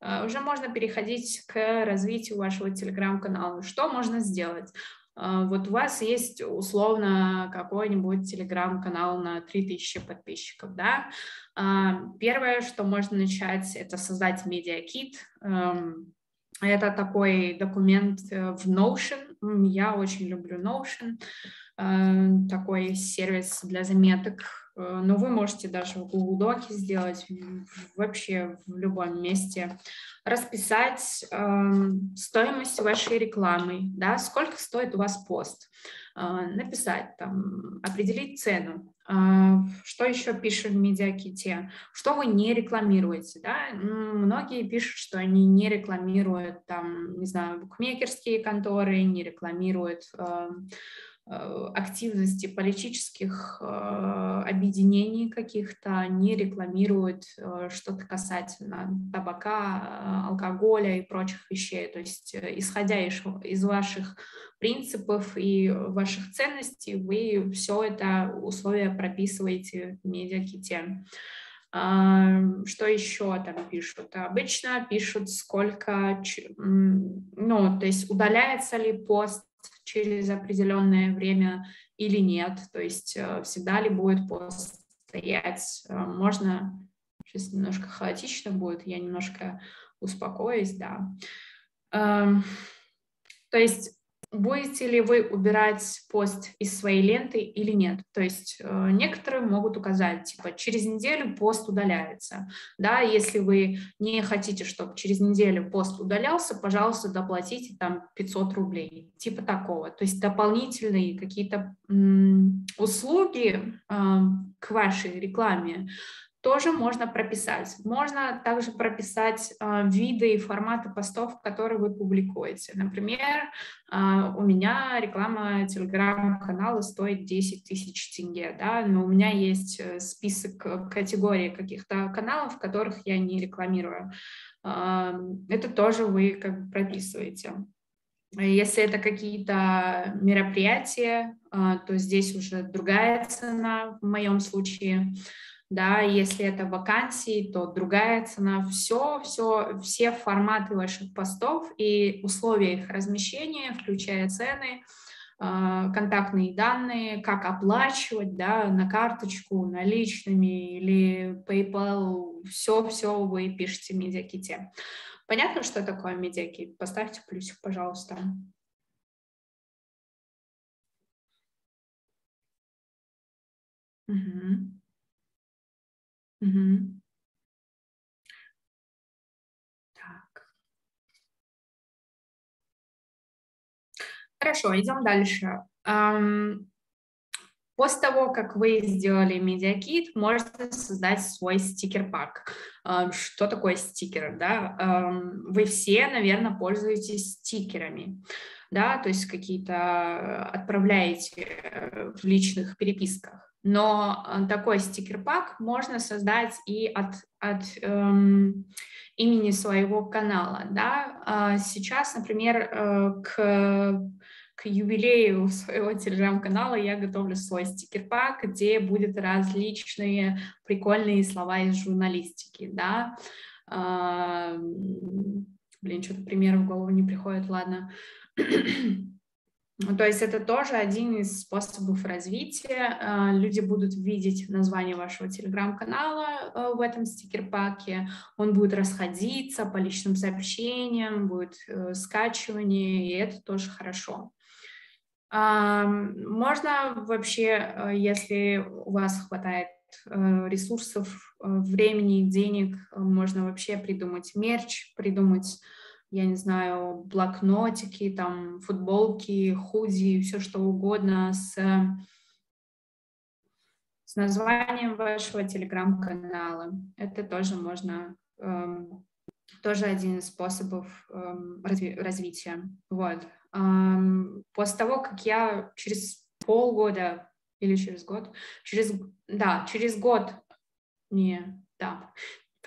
э, уже можно переходить к развитию вашего телеграм-канала. Что можно сделать? Э, вот у вас есть условно какой-нибудь телеграм-канал на 3000 подписчиков, да, а, первое, что можно начать, это создать медиакит. Эм, это такой документ э, в Notion. Я очень люблю Notion, э, такой сервис для заметок. Э, но вы можете даже в Google Доке сделать, вообще в любом месте. Расписать эм, стоимость вашей рекламы, да, сколько стоит у вас пост. Написать там, определить цену. А, что еще пишут в медиаките? Что вы не рекламируете? Да? Многие пишут, что они не рекламируют, там, не знаю, букмекерские конторы, не рекламируют э, Э, активности политических э, объединений каких-то, не рекламируют э, что-то касательно табака, алкоголя и прочих вещей. То есть, исходя из, ваших принципов и ваших ценностей, вы все это условия прописываете в медиаките. Что еще там пишут? Обычно пишут, сколько, ну, то есть удаляется ли пост через определенное время или нет. То есть э, всегда ли будет пост стоять. Э, можно, сейчас немножко хаотично будет, я немножко успокоюсь, да. Эм, то есть будете ли вы убирать пост из своей ленты или нет. То есть э, некоторые могут указать, типа, через неделю пост удаляется. Да, если вы не хотите, чтобы через неделю пост удалялся, пожалуйста, доплатите там 500 рублей, типа такого. То есть дополнительные какие-то услуги э, к вашей рекламе тоже можно прописать. Можно также прописать э, виды и форматы постов, которые вы публикуете. Например, э, у меня реклама телеграм-канала стоит 10 тысяч тенге, да, но у меня есть э, список категорий каких-то каналов, которых я не рекламирую. Э, это тоже вы как бы прописываете. Если это какие-то мероприятия, то здесь уже другая цена в моем случае. Да, если это вакансии, то другая цена, все, все, все форматы ваших постов и условия их размещения, включая цены, а, контактные данные, как оплачивать, да, на карточку, наличными или PayPal, все-все вы пишете медиаките. Понятно, что такое медиакит? Поставьте плюсик, пожалуйста. Угу. Угу. Так. Хорошо, идем дальше. После того, как вы сделали медиакит, можете создать свой стикер-пак. Что такое стикер? Да? Вы все, наверное, пользуетесь стикерами, да, то есть какие-то отправляете э, в личных переписках но э, такой стикер-пак можно создать и от, от эм, имени своего канала. Да? А сейчас, например, э, к, к юбилею своего телеграм-канала я готовлю свой стикер-пак, где будут различные прикольные слова из журналистики. Да? А, блин, что-то примеров в голову не приходит, ладно. То есть это тоже один из способов развития. А, люди будут видеть название вашего телеграм-канала э, в этом стикер-паке, он будет расходиться по личным сообщениям, будет э, скачивание, и это тоже хорошо. Можно вообще, э, если у вас хватает ресурсов, времени, денег, можно вообще придумать мерч, придумать я не знаю, блокнотики, там, футболки, худи, все что угодно с, с названием вашего телеграм-канала. Это тоже можно, эм, тоже один из способов эм, разви развития. Вот. Эм, после того, как я через полгода или через год, через, да, через год, не, да,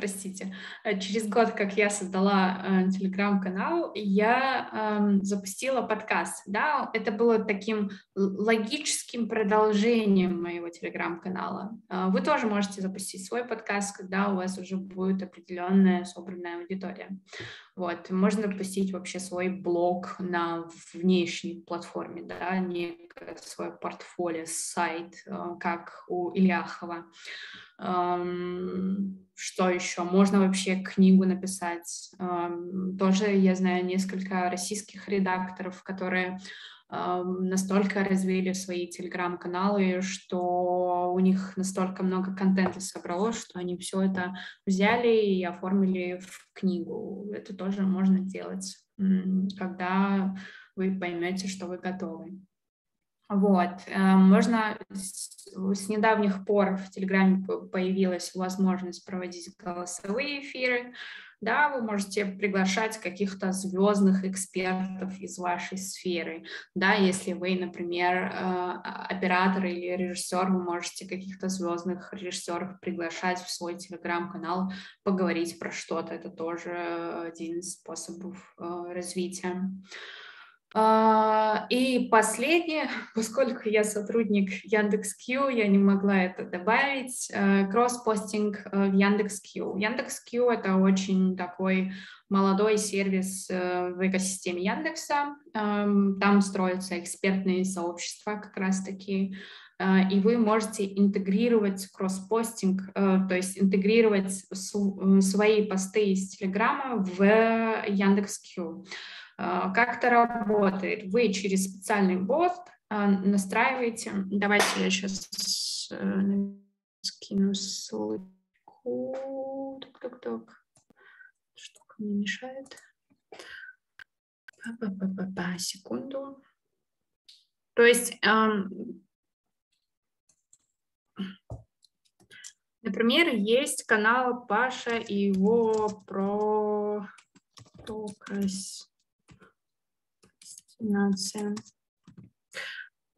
простите, э, через год, как я создала э, телеграм-канал, я э, запустила подкаст. Да, это было таким логическим продолжением моего телеграм-канала. Э, вы тоже можете запустить свой подкаст, когда у вас уже будет определенная собранная аудитория. Вот, можно запустить вообще свой блог на внешней платформе, да, не свое портфолио, сайт, э, как у Ильяхова. Что еще? Можно вообще книгу написать. Тоже я знаю несколько российских редакторов, которые настолько развили свои телеграм-каналы, что у них настолько много контента собралось, что они все это взяли и оформили в книгу. Это тоже можно делать, когда вы поймете, что вы готовы. Вот. Э, можно с недавних пор в Телеграме появилась возможность проводить голосовые эфиры. Да, вы можете приглашать каких-то звездных экспертов из вашей сферы. Да, если вы, например, э, оператор или режиссер, вы можете каких-то звездных режиссеров приглашать в свой телеграм-канал, поговорить про что-то. Это тоже один из способов э, развития. А, и последнее, поскольку я сотрудник Яндекс.Кью, я не могла это добавить, э, кросс-постинг э, в Яндекс.Кью. Яндекс.Кью — это очень такой молодой сервис э, в экосистеме Яндекса. Эм, там строятся экспертные сообщества как раз-таки, и вы можете интегрировать кросс-постинг, то есть интегрировать свои посты из Телеграма в Яндекс.Кью. А, как это работает? Вы через специальный бот а, настраиваете. Давайте я сейчас э, скину ссылку. Так-так-так. Штука мне мешает. Па-па-па-па-па. Секунду. То есть, например, есть канал Паша и его про прокрас прокрастинация.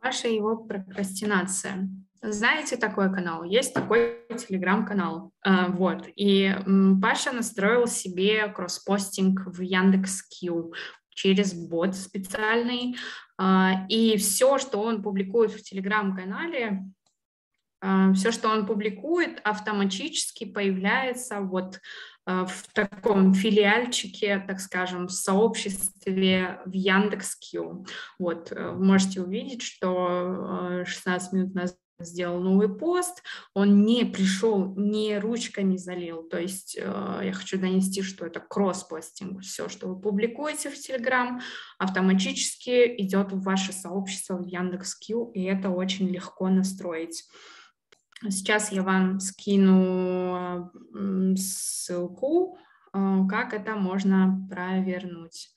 Ваша его прокрастинация. Знаете такой канал? Есть такой телеграм-канал. А, вот. И Паша настроил себе кросспостинг в Яндекс.Кью через бот специальный. А, и все, что он публикует в телеграм-канале, Э, Все, что он публикует, автоматически появляется вот в таком филиальчике, так скажем, в сообществе в Яндекс.Кью. Вот, вы можете увидеть, что 16 минут назад сделал новый пост, он не пришел, не ручками залил, то есть э, я хочу донести, что это кросс-постинг, все, что вы публикуете в Telegram, автоматически идет в ваше сообщество в Яндекс.Кью, и это очень легко настроить. Сейчас я вам скину ссылку, э, как это можно провернуть.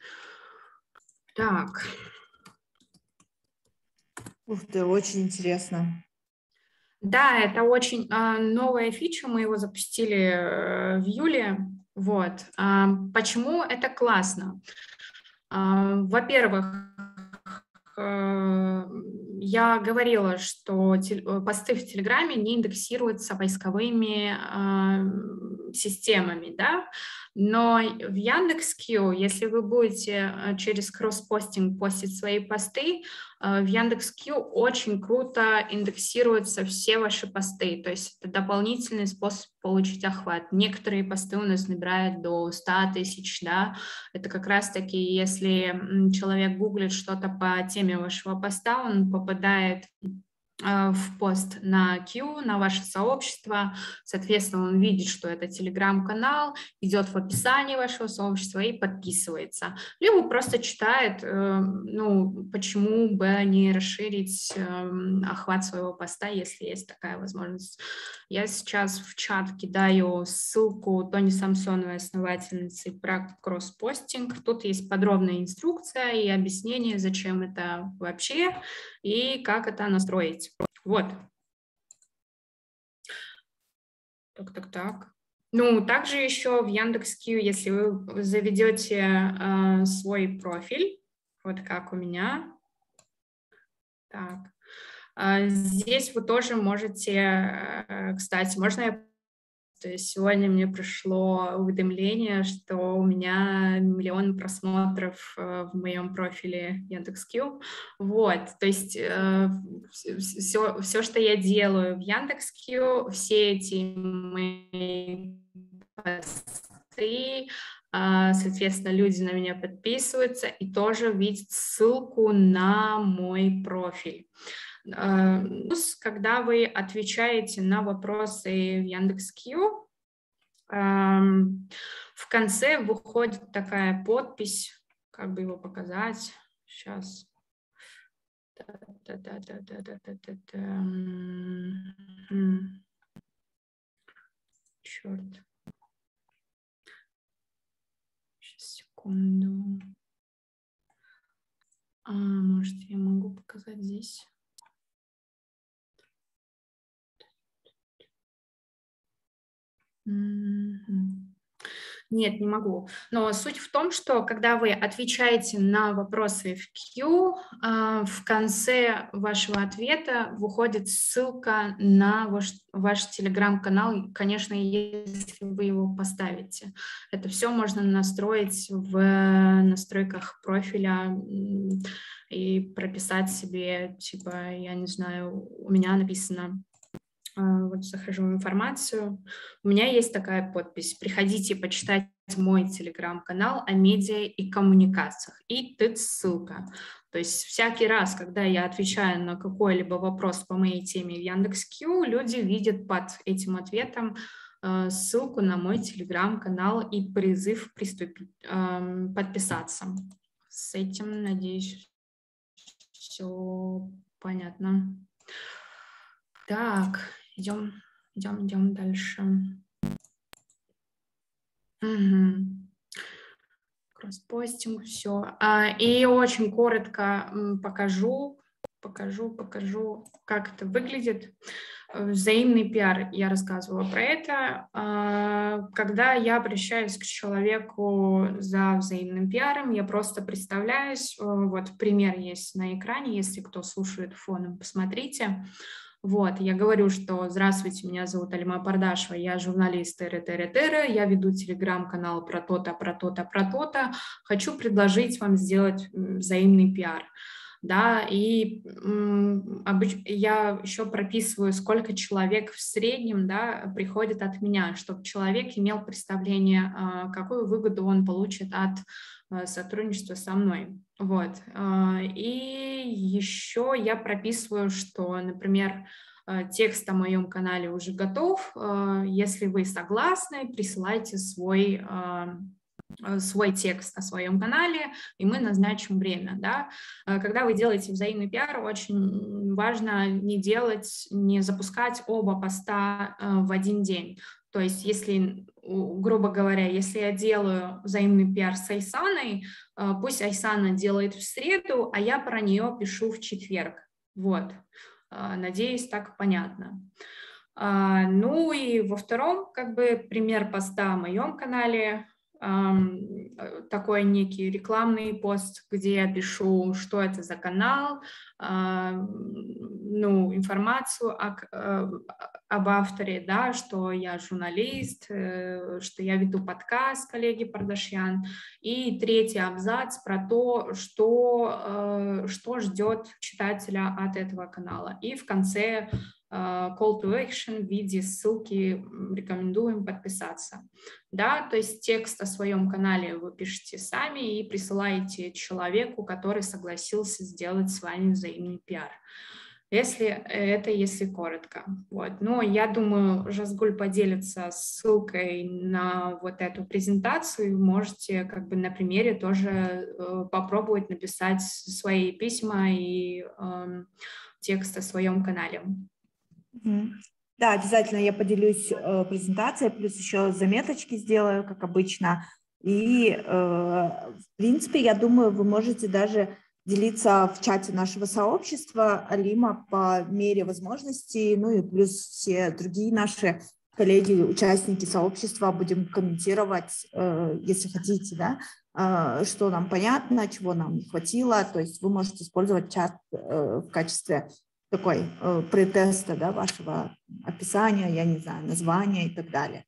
Так. Ух ты, очень интересно. Да, это очень э, новая фича, мы его запустили э, в июле. Вот. Э, почему это классно? Э, во-первых, я говорила, что те, посты в Телеграме не индексируются поисковыми э, системами, да, но в Яндекс.Кью, если вы будете э, через кросс-постинг постить свои посты, э, в Яндекс.Кью очень круто индексируются все ваши посты, то есть это дополнительный способ получить охват. Некоторые посты у нас набирают до 100 тысяч, да, это как раз-таки, если человек гуглит что-то по теме вашего поста, он попадает Э, в пост на Q, на ваше сообщество. Соответственно, он видит, что это телеграм-канал, идет в описании вашего сообщества и подписывается. Либо просто читает, э, ну, почему бы не расширить эм, охват своего поста, если есть такая возможность. Я сейчас в чат кидаю ссылку Тони Самсоновой, основательницы про кросс-постинг. Тут есть подробная инструкция и объяснение, зачем это вообще и как это настроить. Вот. Так, так, так. Ну, также еще в Яндекс.Кью, если вы заведете э, свой профиль, вот как у меня, так, э, здесь вы тоже можете, э, кстати, можно я то есть сегодня мне пришло уведомление, что у меня миллион просмотров э, в моем профиле Яндекс.Кью. Вот, то есть э, все, все, что я делаю в Яндекс.Кью, все эти мои посты, а, соответственно, люди на меня подписываются и тоже видят ссылку на мой профиль. Плюс, когда вы отвечаете на вопросы в Яндекс.Кью, в конце выходит такая подпись, как бы его показать, сейчас. Черт. Сейчас, секунду. А, может, я могу показать здесь? Нет, не могу. Но суть в том, что когда вы отвечаете на вопросы в Q, а, в конце вашего ответа выходит ссылка на ваш, ваш телеграм-канал, конечно, если вы его поставите. Это все можно настроить в настройках профиля и прописать себе, типа, я не знаю, у меня написано вот захожу в информацию. У меня есть такая подпись. Приходите почитать мой телеграм-канал о медиа и коммуникациях. И тут ссылка. То есть всякий раз, когда я отвечаю на какой-либо вопрос по моей теме в Яндекс.Кью, люди видят под этим ответом э, ссылку на мой телеграм-канал и призыв приступить, э, подписаться. С этим, надеюсь, все понятно. Так, Идем, идем, идем дальше. Угу. Кросспостинг, все. А, и очень коротко покажу, покажу, покажу, как это выглядит. Взаимный пиар, я рассказывала про это. А, когда я обращаюсь к человеку за взаимным пиаром, я просто представляюсь, вот пример есть на экране, если кто слушает фоном, посмотрите. Вот, я говорю, что здравствуйте, меня зовут Алима Пардашева, я журналист ТР-ТР-ТР, я веду телеграм-канал про то-то, про то-то, про то-то. Хочу предложить вам сделать взаимный пиар. да, и я еще прописываю, сколько человек в среднем, да, приходит от меня, чтобы человек имел представление, а, какую выгоду он получит от а, сотрудничества со мной. Вот. А, и еще я прописываю, что, например, текст о моем канале уже готов. Если вы согласны, присылайте свой свой текст о своем канале, и мы назначим время. Да? Когда вы делаете взаимный пиар, очень важно не делать, не запускать оба поста в один день. То есть, если, грубо говоря, если я делаю взаимный пиар с Айсаной, пусть Айсана делает в среду, а я про нее пишу в четверг. Вот. Надеюсь, так понятно. Ну и во втором, как бы, пример поста о моем канале такой некий рекламный пост, где я пишу, что это за канал, а, ну, информацию о, э, об авторе, да, что я журналист, э, что я веду подкаст коллеги Пардашьян. И третий абзац про то, что, что ждет читателя от этого канала. И в конце Э, call to action в виде ссылки рекомендуем подписаться. Да, то есть текст о своем канале вы пишете сами и присылаете человеку, который согласился сделать с вами взаимный пиар. Если это если коротко. Вот. Но я думаю, Жазгуль поделится ссылкой на вот эту презентацию. Можете как бы на примере тоже э, попробовать написать свои письма и э, текст о своем канале. Да, обязательно я поделюсь э, презентацией, плюс еще заметочки сделаю, как обычно. И, э, в принципе, я думаю, вы можете даже делиться в чате нашего сообщества Алима по мере возможностей, ну и плюс все другие наши коллеги, участники сообщества будем комментировать, э, если хотите, да, э, что нам понятно, чего нам не хватило. То есть вы можете использовать чат э, в качестве такой э, претеста да, вашего описания, я не знаю, названия и так далее.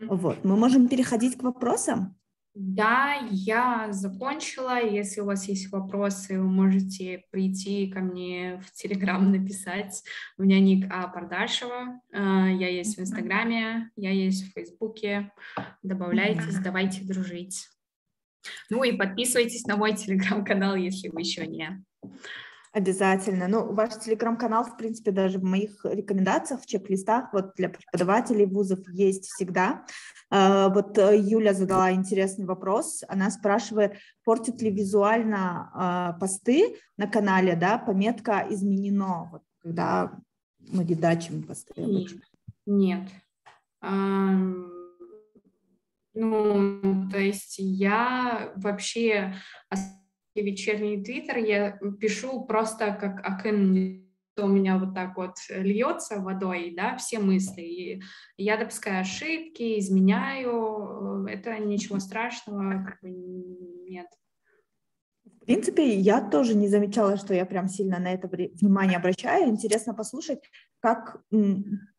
Вот, мы можем переходить к вопросам. Да, я закончила. Если у вас есть вопросы, вы можете прийти ко мне в Телеграм написать. У меня ник А. Пардашева. Э, я есть в Инстаграме, я есть в Фейсбуке. Добавляйтесь, давайте дружить. Ну и подписывайтесь на мой Телеграм-канал, если вы еще не. Обязательно. Ну, ваш телеграм-канал, в принципе, даже в моих рекомендациях, в чек-листах, вот для преподавателей вузов есть всегда. А, вот э, Юля задала интересный вопрос. Она спрашивает, портит ли визуально а, посты на канале, да, пометка изменено, вот, когда мы редачим посты? Нет. Нет. ну, то есть я вообще вечерний твиттер я пишу просто как акын у меня вот так вот льется водой, да, все мысли. И я допускаю ошибки, изменяю, это ничего страшного как бы нет. В принципе, я тоже не замечала, что я прям сильно на это внимание обращаю. Интересно послушать, как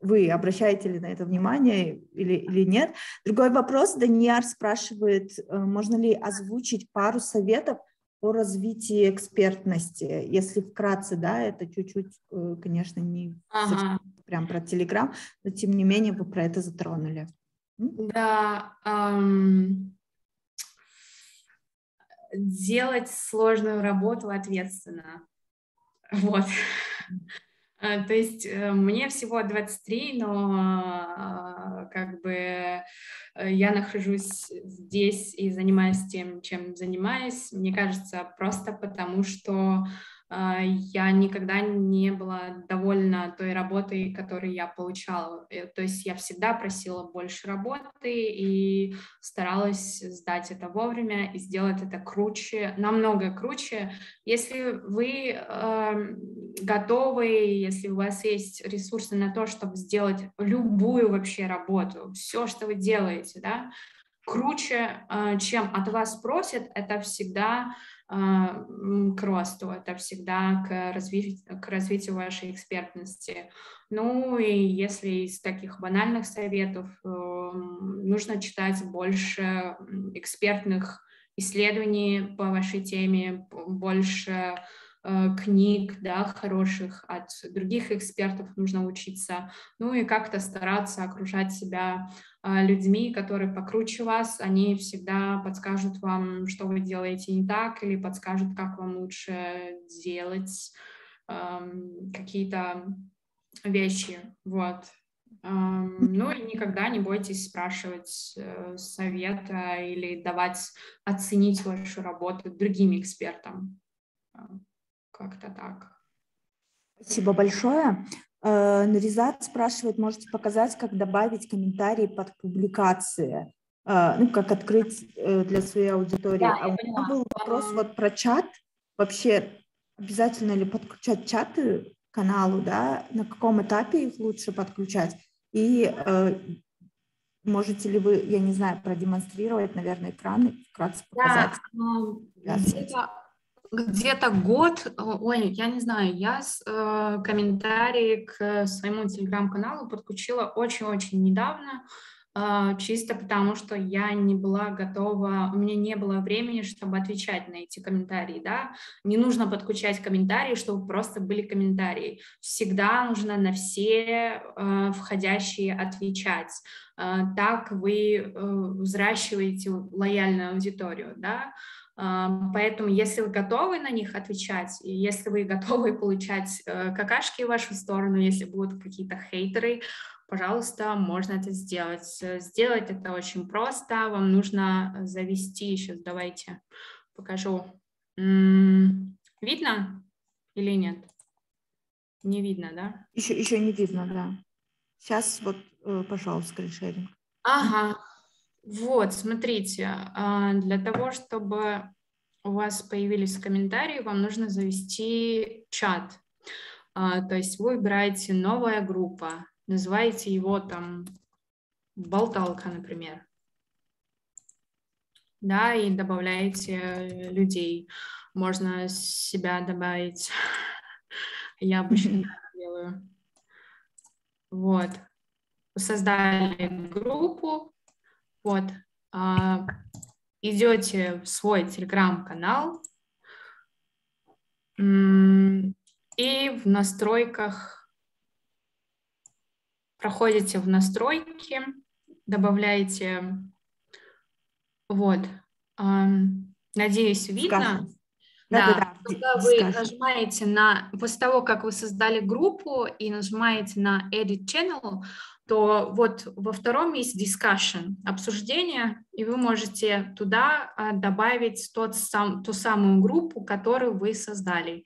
вы обращаете ли на это внимание или, или нет. Другой вопрос. Даниар спрашивает, э, можно ли озвучить пару советов о развитии экспертности. Если вкратце, да, это чуть-чуть, э, конечно, не ага. прям про Телеграм, но тем не менее вы про это затронули. Да, эм, делать сложную работу ответственно. Вот. Э, то есть э, мне всего 23, но э, как бы я нахожусь здесь и занимаюсь тем, чем занимаюсь, мне кажется, просто потому что я никогда не была довольна той работой, которую я получала. Э, то есть я всегда просила больше работы и старалась сдать это вовремя и сделать это круче, намного круче. Если вы э, готовы, если у вас есть ресурсы на то, чтобы сделать любую вообще работу, все, что вы делаете, да, круче, э, чем от вас просят, это всегда а, к росту, это всегда к развитию, к развитию вашей экспертности. Ну и если из таких банальных советов, э, нужно читать больше экспертных исследований по вашей теме, больше книг, да, хороших, от других экспертов нужно учиться, ну и как-то стараться окружать себя э, людьми, которые покруче вас, они всегда подскажут вам, что вы делаете не так, или подскажут, как вам лучше делать э, какие-то вещи, вот. Ну и никогда не бойтесь спрашивать э, совета или давать оценить вашу работу другим экспертам. Как-то так. Спасибо большое. Э, Наризат спрашивает, можете показать, как добавить комментарии под публикации, э, ну, как открыть для своей аудитории. Да, а у меня был вопрос вот про чат. Вообще обязательно ли подключать чаты к каналу, да? На каком этапе их лучше подключать? И э, можете ли вы, я не знаю, продемонстрировать, наверное, экран, вкратце показать? Да, где-то, где-то год, ой, я не знаю, я с, э, комментарии к своему телеграм-каналу подключила очень-очень недавно. А, чисто потому, что я не была готова, у меня не было времени, чтобы отвечать на эти комментарии, да, не нужно подключать комментарии, чтобы просто были комментарии, всегда нужно на все э, входящие отвечать, э, так вы э, взращиваете лояльную аудиторию, да, Поэтому, если вы готовы на них отвечать, и если вы готовы получать какашки в вашу сторону, если будут какие-то хейтеры, пожалуйста, можно это сделать. Сделать это очень просто. Вам нужно завести, сейчас давайте покажу. Видно или нет? Не видно, да? Еще, еще не видно, да. Сейчас вот, э, пожалуйста, скриншеринг. Ага, вот, смотрите, а, для того, чтобы у вас появились комментарии, вам нужно завести чат. А, то есть вы выбираете новая группа, называете его там болталка, например. Да, и добавляете людей. Можно себя добавить. Я обычно так делаю. Вот. Создали группу. Вот. А, идете в свой телеграм-канал. И в настройках проходите в настройки, добавляете, вот, надеюсь, видно. Да, да, да, когда вы скажем. нажимаете на, после того, как вы создали группу и нажимаете на Edit Channel, то вот во втором есть discussion, обсуждение, и вы можете туда а, добавить тот сам, ту самую группу, которую вы создали.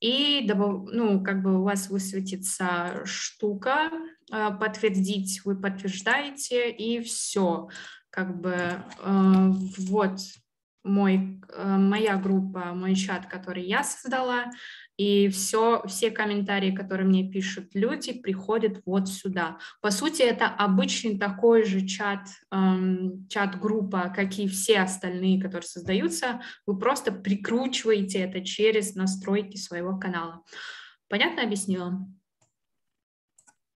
И ну, как бы у вас высветится штука, а, подтвердить вы подтверждаете, и все. Как бы а, вот мой, моя группа, мой чат, который я создала, и все, все комментарии, которые мне пишут люди, приходят вот сюда. По сути, это обычный такой же чат, эм, чат-группа, как и все остальные, которые создаются. Вы просто прикручиваете это через настройки своего канала. Понятно объяснила?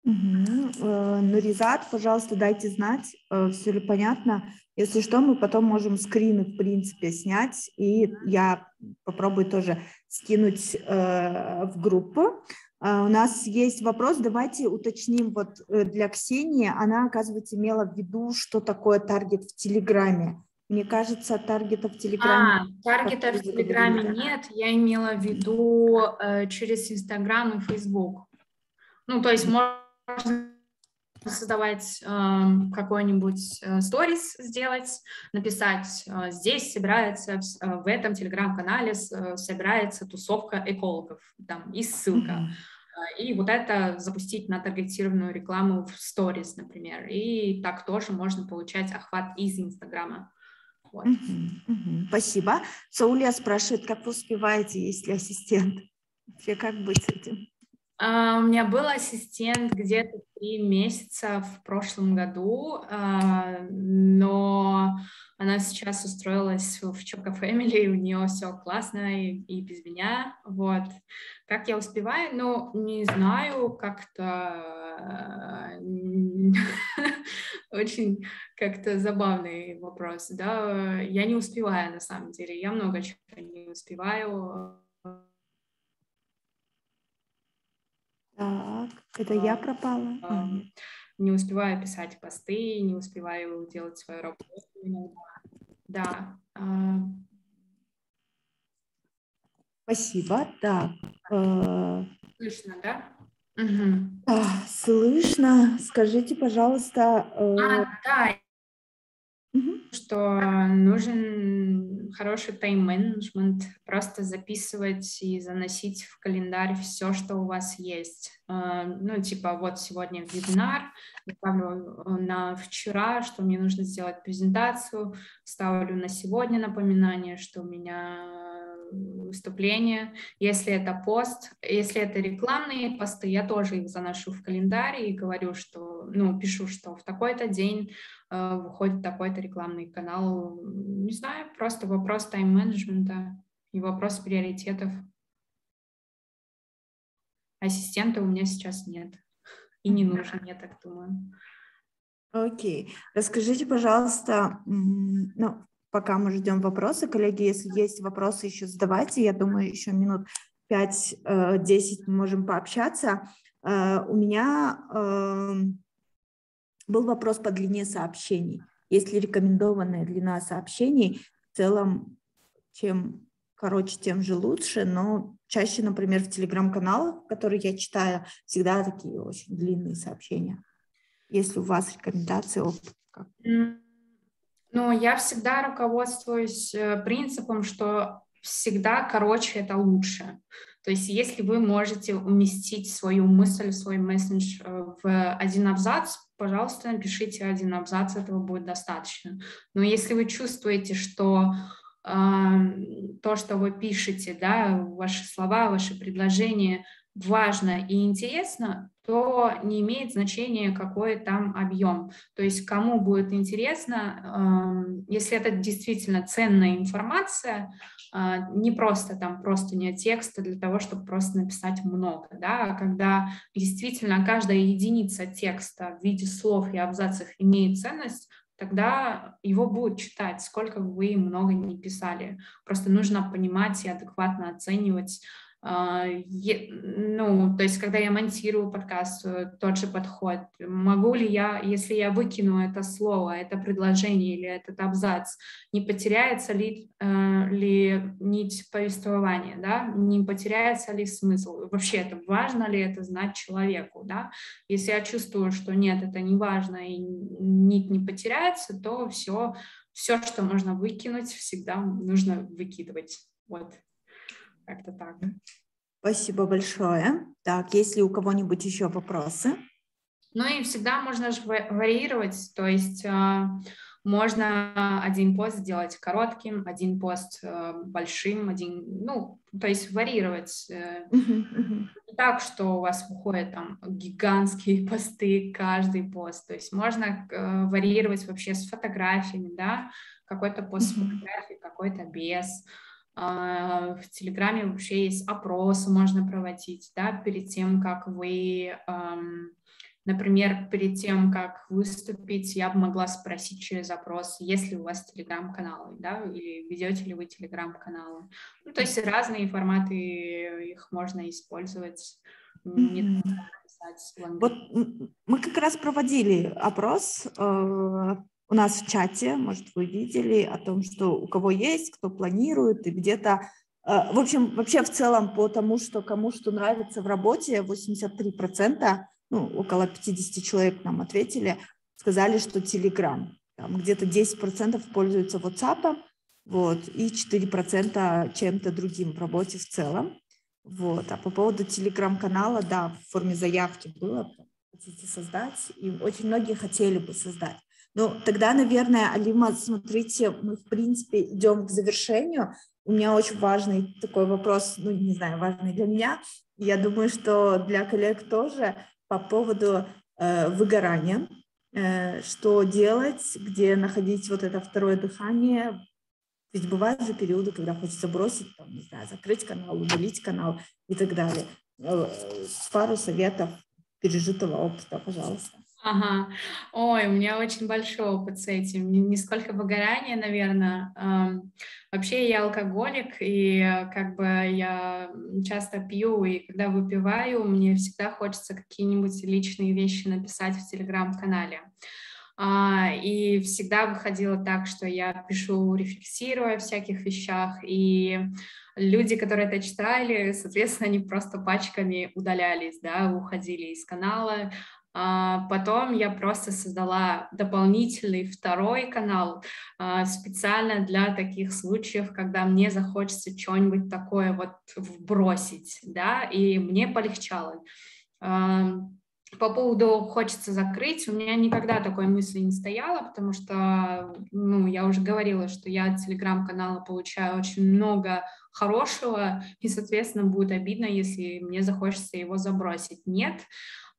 Угу. Нуризат, пожалуйста, дайте знать, э, все ли понятно. Если что, мы потом можем скрины, в принципе, снять, и я попробую тоже скинуть э, в группу. У нас есть вопрос, давайте уточним вот для Ксении. Она, оказывается, имела в виду, что такое таргет в Телеграме. Мне кажется, таргета в Телеграме... А, таргета в Телеграме нет, я имела в виду э, через Инстаграм и Фейсбук. Ну, то есть можно создавать э, какой-нибудь сторис, сделать, написать, э, здесь собирается, э, в этом телеграм-канале э, собирается тусовка экологов, там, и ссылка. Mm-hmm. И вот это запустить на таргетированную рекламу в сторис, например. И так тоже можно получать охват из Инстаграма. Вот. Спасибо. Саулия спрашивает, как вы успеваете, если ассистент? Вообще, как быть с этим? Uh, у меня был ассистент где-то три месяца в прошлом году, uh, но она сейчас устроилась в Choco Family, у нее все классно и, и без меня, вот. Как я успеваю? Ну, не знаю, как-то очень как-то забавный вопрос, да. Я не успеваю на самом деле, я много чего не успеваю, Так, это я пропала? А, не успеваю писать посты, не успеваю делать свою работу Да. А. Спасибо. Так. Э, слышно, да? Угу. А, слышно. Скажите, пожалуйста. Э... А, да, что нужен хороший тайм-менеджмент, просто записывать и заносить в календарь все, что у вас есть. А, ну, типа, вот сегодня вебинар, ставлю э, на вчера, что мне нужно сделать презентацию, ставлю на сегодня напоминание, что у меня выступления. Если это пост, если это рекламные посты, я тоже их заношу в календарь и говорю, что, ну, пишу, что в такой-то день выходит такой-то рекламный канал. Не знаю, просто вопрос тайм-менеджмента и вопрос приоритетов. Ассистента у меня сейчас нет. И не нужен, я так думаю. Окей. Okay. Расскажите, пожалуйста, ну, пока мы ждем вопросы. Коллеги, если есть вопросы, еще задавайте. Я думаю, еще минут 5-10 мы можем пообщаться. Э, у меня эм, был вопрос по длине сообщений. Есть ли рекомендованная длина сообщений? В целом, чем короче, тем же лучше, но чаще, например, в телеграм-каналах, которые я читаю, всегда такие очень длинные сообщения. Если у вас рекомендации, опыт, как? Но я всегда руководствуюсь э, принципом, что всегда короче это лучше. То есть если вы можете уместить свою мысль, свой месседж э, в один абзац, пожалуйста, напишите один абзац, этого будет достаточно. Но если вы чувствуете, что э, то, что вы пишете, да, ваши слова, ваши предложения важно и интересно, то не имеет значения, какой там объем. То есть кому будет интересно, эм, если это действительно ценная информация, не просто там просто не текста для того, чтобы просто написать много, да, а когда действительно каждая единица текста в виде слов и абзацев имеет ценность, тогда его будут читать, сколько бы вы много не писали. Просто нужно понимать и адекватно оценивать а, ну, то есть, когда я монтирую подкаст, э, тот же подход, могу ли я, если я выкину это слово, это предложение или этот абзац, не потеряется ли, э, ли нить повествования, да, не потеряется ли смысл, вообще это важно ли это знать человеку, да, если я чувствую, что нет, это не важно и нить не потеряется, то все, все, что можно выкинуть, всегда нужно выкидывать, вот. Как-то так. Спасибо большое. Так, есть ли у кого-нибудь еще вопросы? Ну и всегда можно же варьировать, то есть э, можно один пост сделать коротким, один пост э, большим, один, ну, то есть варьировать. Э, Не так, что у вас выходят там гигантские посты, каждый пост, то есть можно э, варьировать вообще с фотографиями, да, какой-то пост с фотографией, какой-то без. А, в Телеграме вообще есть опросы, можно проводить, да, перед тем, как вы, например, перед тем, как выступить, я бы могла спросить через опрос, есть ли у вас Телеграм-каналы, да, или ведете ли вы Телеграм-каналы. Ну, то есть разные форматы, их можно использовать. Не вот мы как раз проводили опрос э, у нас в чате, может, вы видели о том, что у кого есть, кто планирует, и где-то, э, в общем, вообще в целом по тому, что кому что нравится в работе, 83%, ну, около 50 человек нам ответили, сказали, что Telegram. Там где-то 10% пользуются WhatsApp, вот, и 4% чем-то другим в работе в целом. Вот. А по поводу телеграм-канала, да, в форме заявки было, хотите создать, и очень многие хотели бы создать. Ну, тогда, наверное, Алима, смотрите, мы, в принципе, идем к завершению. У меня очень важный такой вопрос, ну, не знаю, важный для меня. Я думаю, что для коллег тоже по поводу э, выгорания. Э, что делать, где находить вот это второе дыхание. Ведь бывают же периоды, когда хочется бросить, там, не знаю, закрыть канал, удалить канал и так далее. Э, пару советов пережитого опыта, пожалуйста. Ага. Ой, у меня очень большой опыт с этим. Не, сколько выгорания, наверное. Вообще я алкоголик, и как бы я часто пью, и когда выпиваю, мне всегда хочется какие-нибудь личные вещи написать в телеграм-канале. А, и всегда выходило так, что я пишу, рефлексируя о всяких вещах, и люди, которые это читали, соответственно, они просто пачками удалялись, да, уходили из канала, потом я просто создала дополнительный второй канал а, специально для таких случаев, когда мне захочется что-нибудь такое вот вбросить, да, и мне полегчало. А, по поводу хочется закрыть, у меня никогда такой мысли не стояло, потому что, ну, я уже говорила, что я от телеграм-канала получаю очень много хорошего, и, соответственно, будет обидно, если мне захочется его забросить. Нет,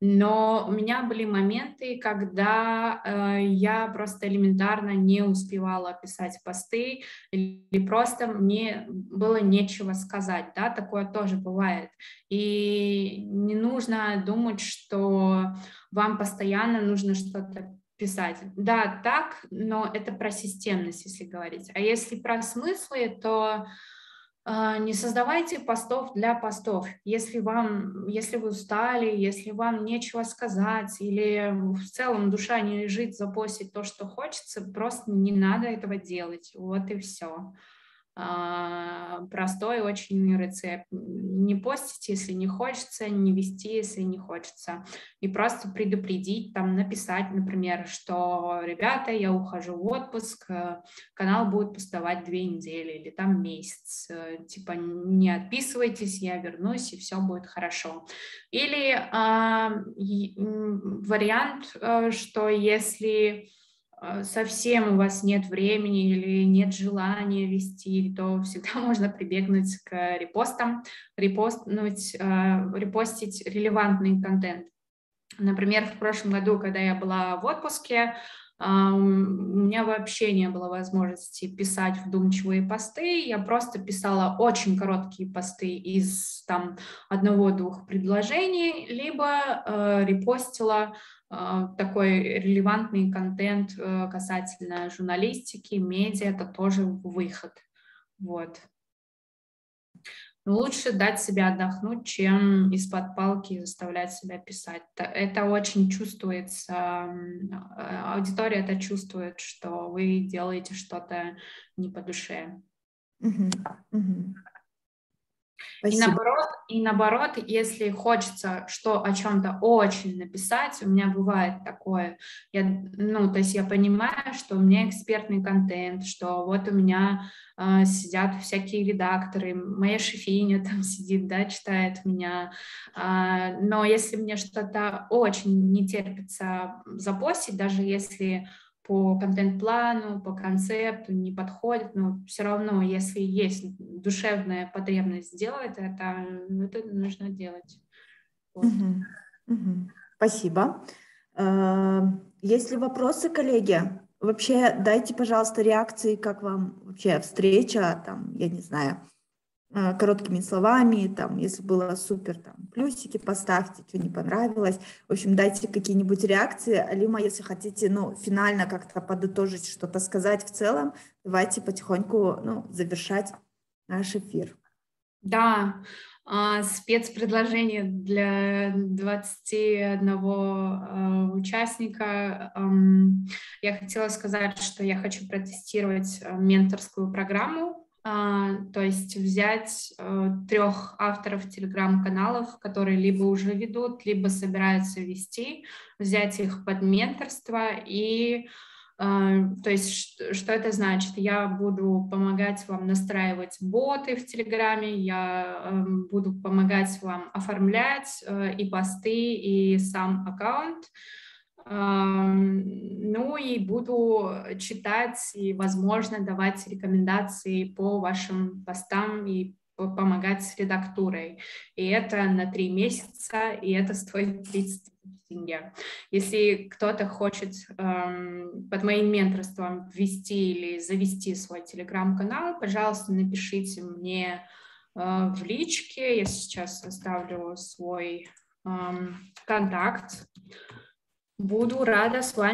но у меня были моменты, когда э, я просто элементарно не успевала писать посты или просто мне было нечего сказать, да, такое тоже бывает. И не нужно думать, что вам постоянно нужно что-то писать. Да, так, но это про системность, если говорить. А если про смыслы, то не создавайте постов для постов. Если вам, если вы устали, если вам нечего сказать или в целом душа не лежит запостить то, что хочется, просто не надо этого делать. Вот и все. А, простой очень рецепт. Не постить, если не хочется, не вести, если не хочется. И просто предупредить, там написать, например, что, ребята, я ухожу в отпуск, э, канал будет пустовать две недели или там месяц. Э, типа не отписывайтесь, я вернусь, и все будет хорошо. Или а, вариант, э, что если совсем у вас нет времени или нет желания вести, то всегда можно прибегнуть к репостам, репостнуть, а, репостить релевантный контент. Например, в прошлом году, когда я была в отпуске, а, у меня вообще не было возможности писать вдумчивые посты, я просто писала очень короткие посты из там одного-двух предложений, либо репостила такой релевантный контент э, касательно журналистики, медиа, это тоже выход. Вот. Лучше дать себе отдохнуть, чем из-под палки заставлять себя писать. Это очень чувствуется, а, аудитория это чувствует, что вы делаете что-то не по душе. Uh-huh. Uh-huh. И наоборот, и наоборот, если хочется что о чем-то очень написать, у меня бывает такое, я, ну, то есть я понимаю, что у меня экспертный контент, что вот у меня э, сидят всякие редакторы, моя шефиня там сидит, да, читает меня, э, но если мне что-то очень не терпится запостить, даже если по контент-плану, по концепту не подходит, но все равно, если есть душевная потребность сделать это, это нужно делать. Вот. Угу. Угу. Спасибо. Э, есть ли вопросы, коллеги? Вообще, дайте, пожалуйста, реакции, как вам вообще встреча, там, я не знаю, короткими словами, там, если было супер, там, плюсики поставьте, что не понравилось. В общем, дайте какие-нибудь реакции. Алима, если хотите, ну, финально как-то подытожить, что-то сказать в целом, давайте потихоньку, ну, завершать наш эфир. Да, а, спецпредложение для 21 а, участника. Я хотела сказать, что я хочу протестировать менторскую программу а, то есть взять э, трех авторов телеграм-каналов, которые либо уже ведут, либо собираются вести, взять их под менторство и а, то есть, что это значит? Я буду помогать вам настраивать боты в Телеграме, я эм, буду помогать вам оформлять э, и посты, и сам аккаунт, ну и буду читать и, возможно, давать рекомендации по вашим постам и помогать с редактурой. И это на три месяца, и это стоит 30 тенге. Если кто-то хочет эм, под моим менторством ввести или завести свой телеграм-канал, пожалуйста, напишите мне э, в личке. Я сейчас оставлю свой эм, контакт Буду рада с вами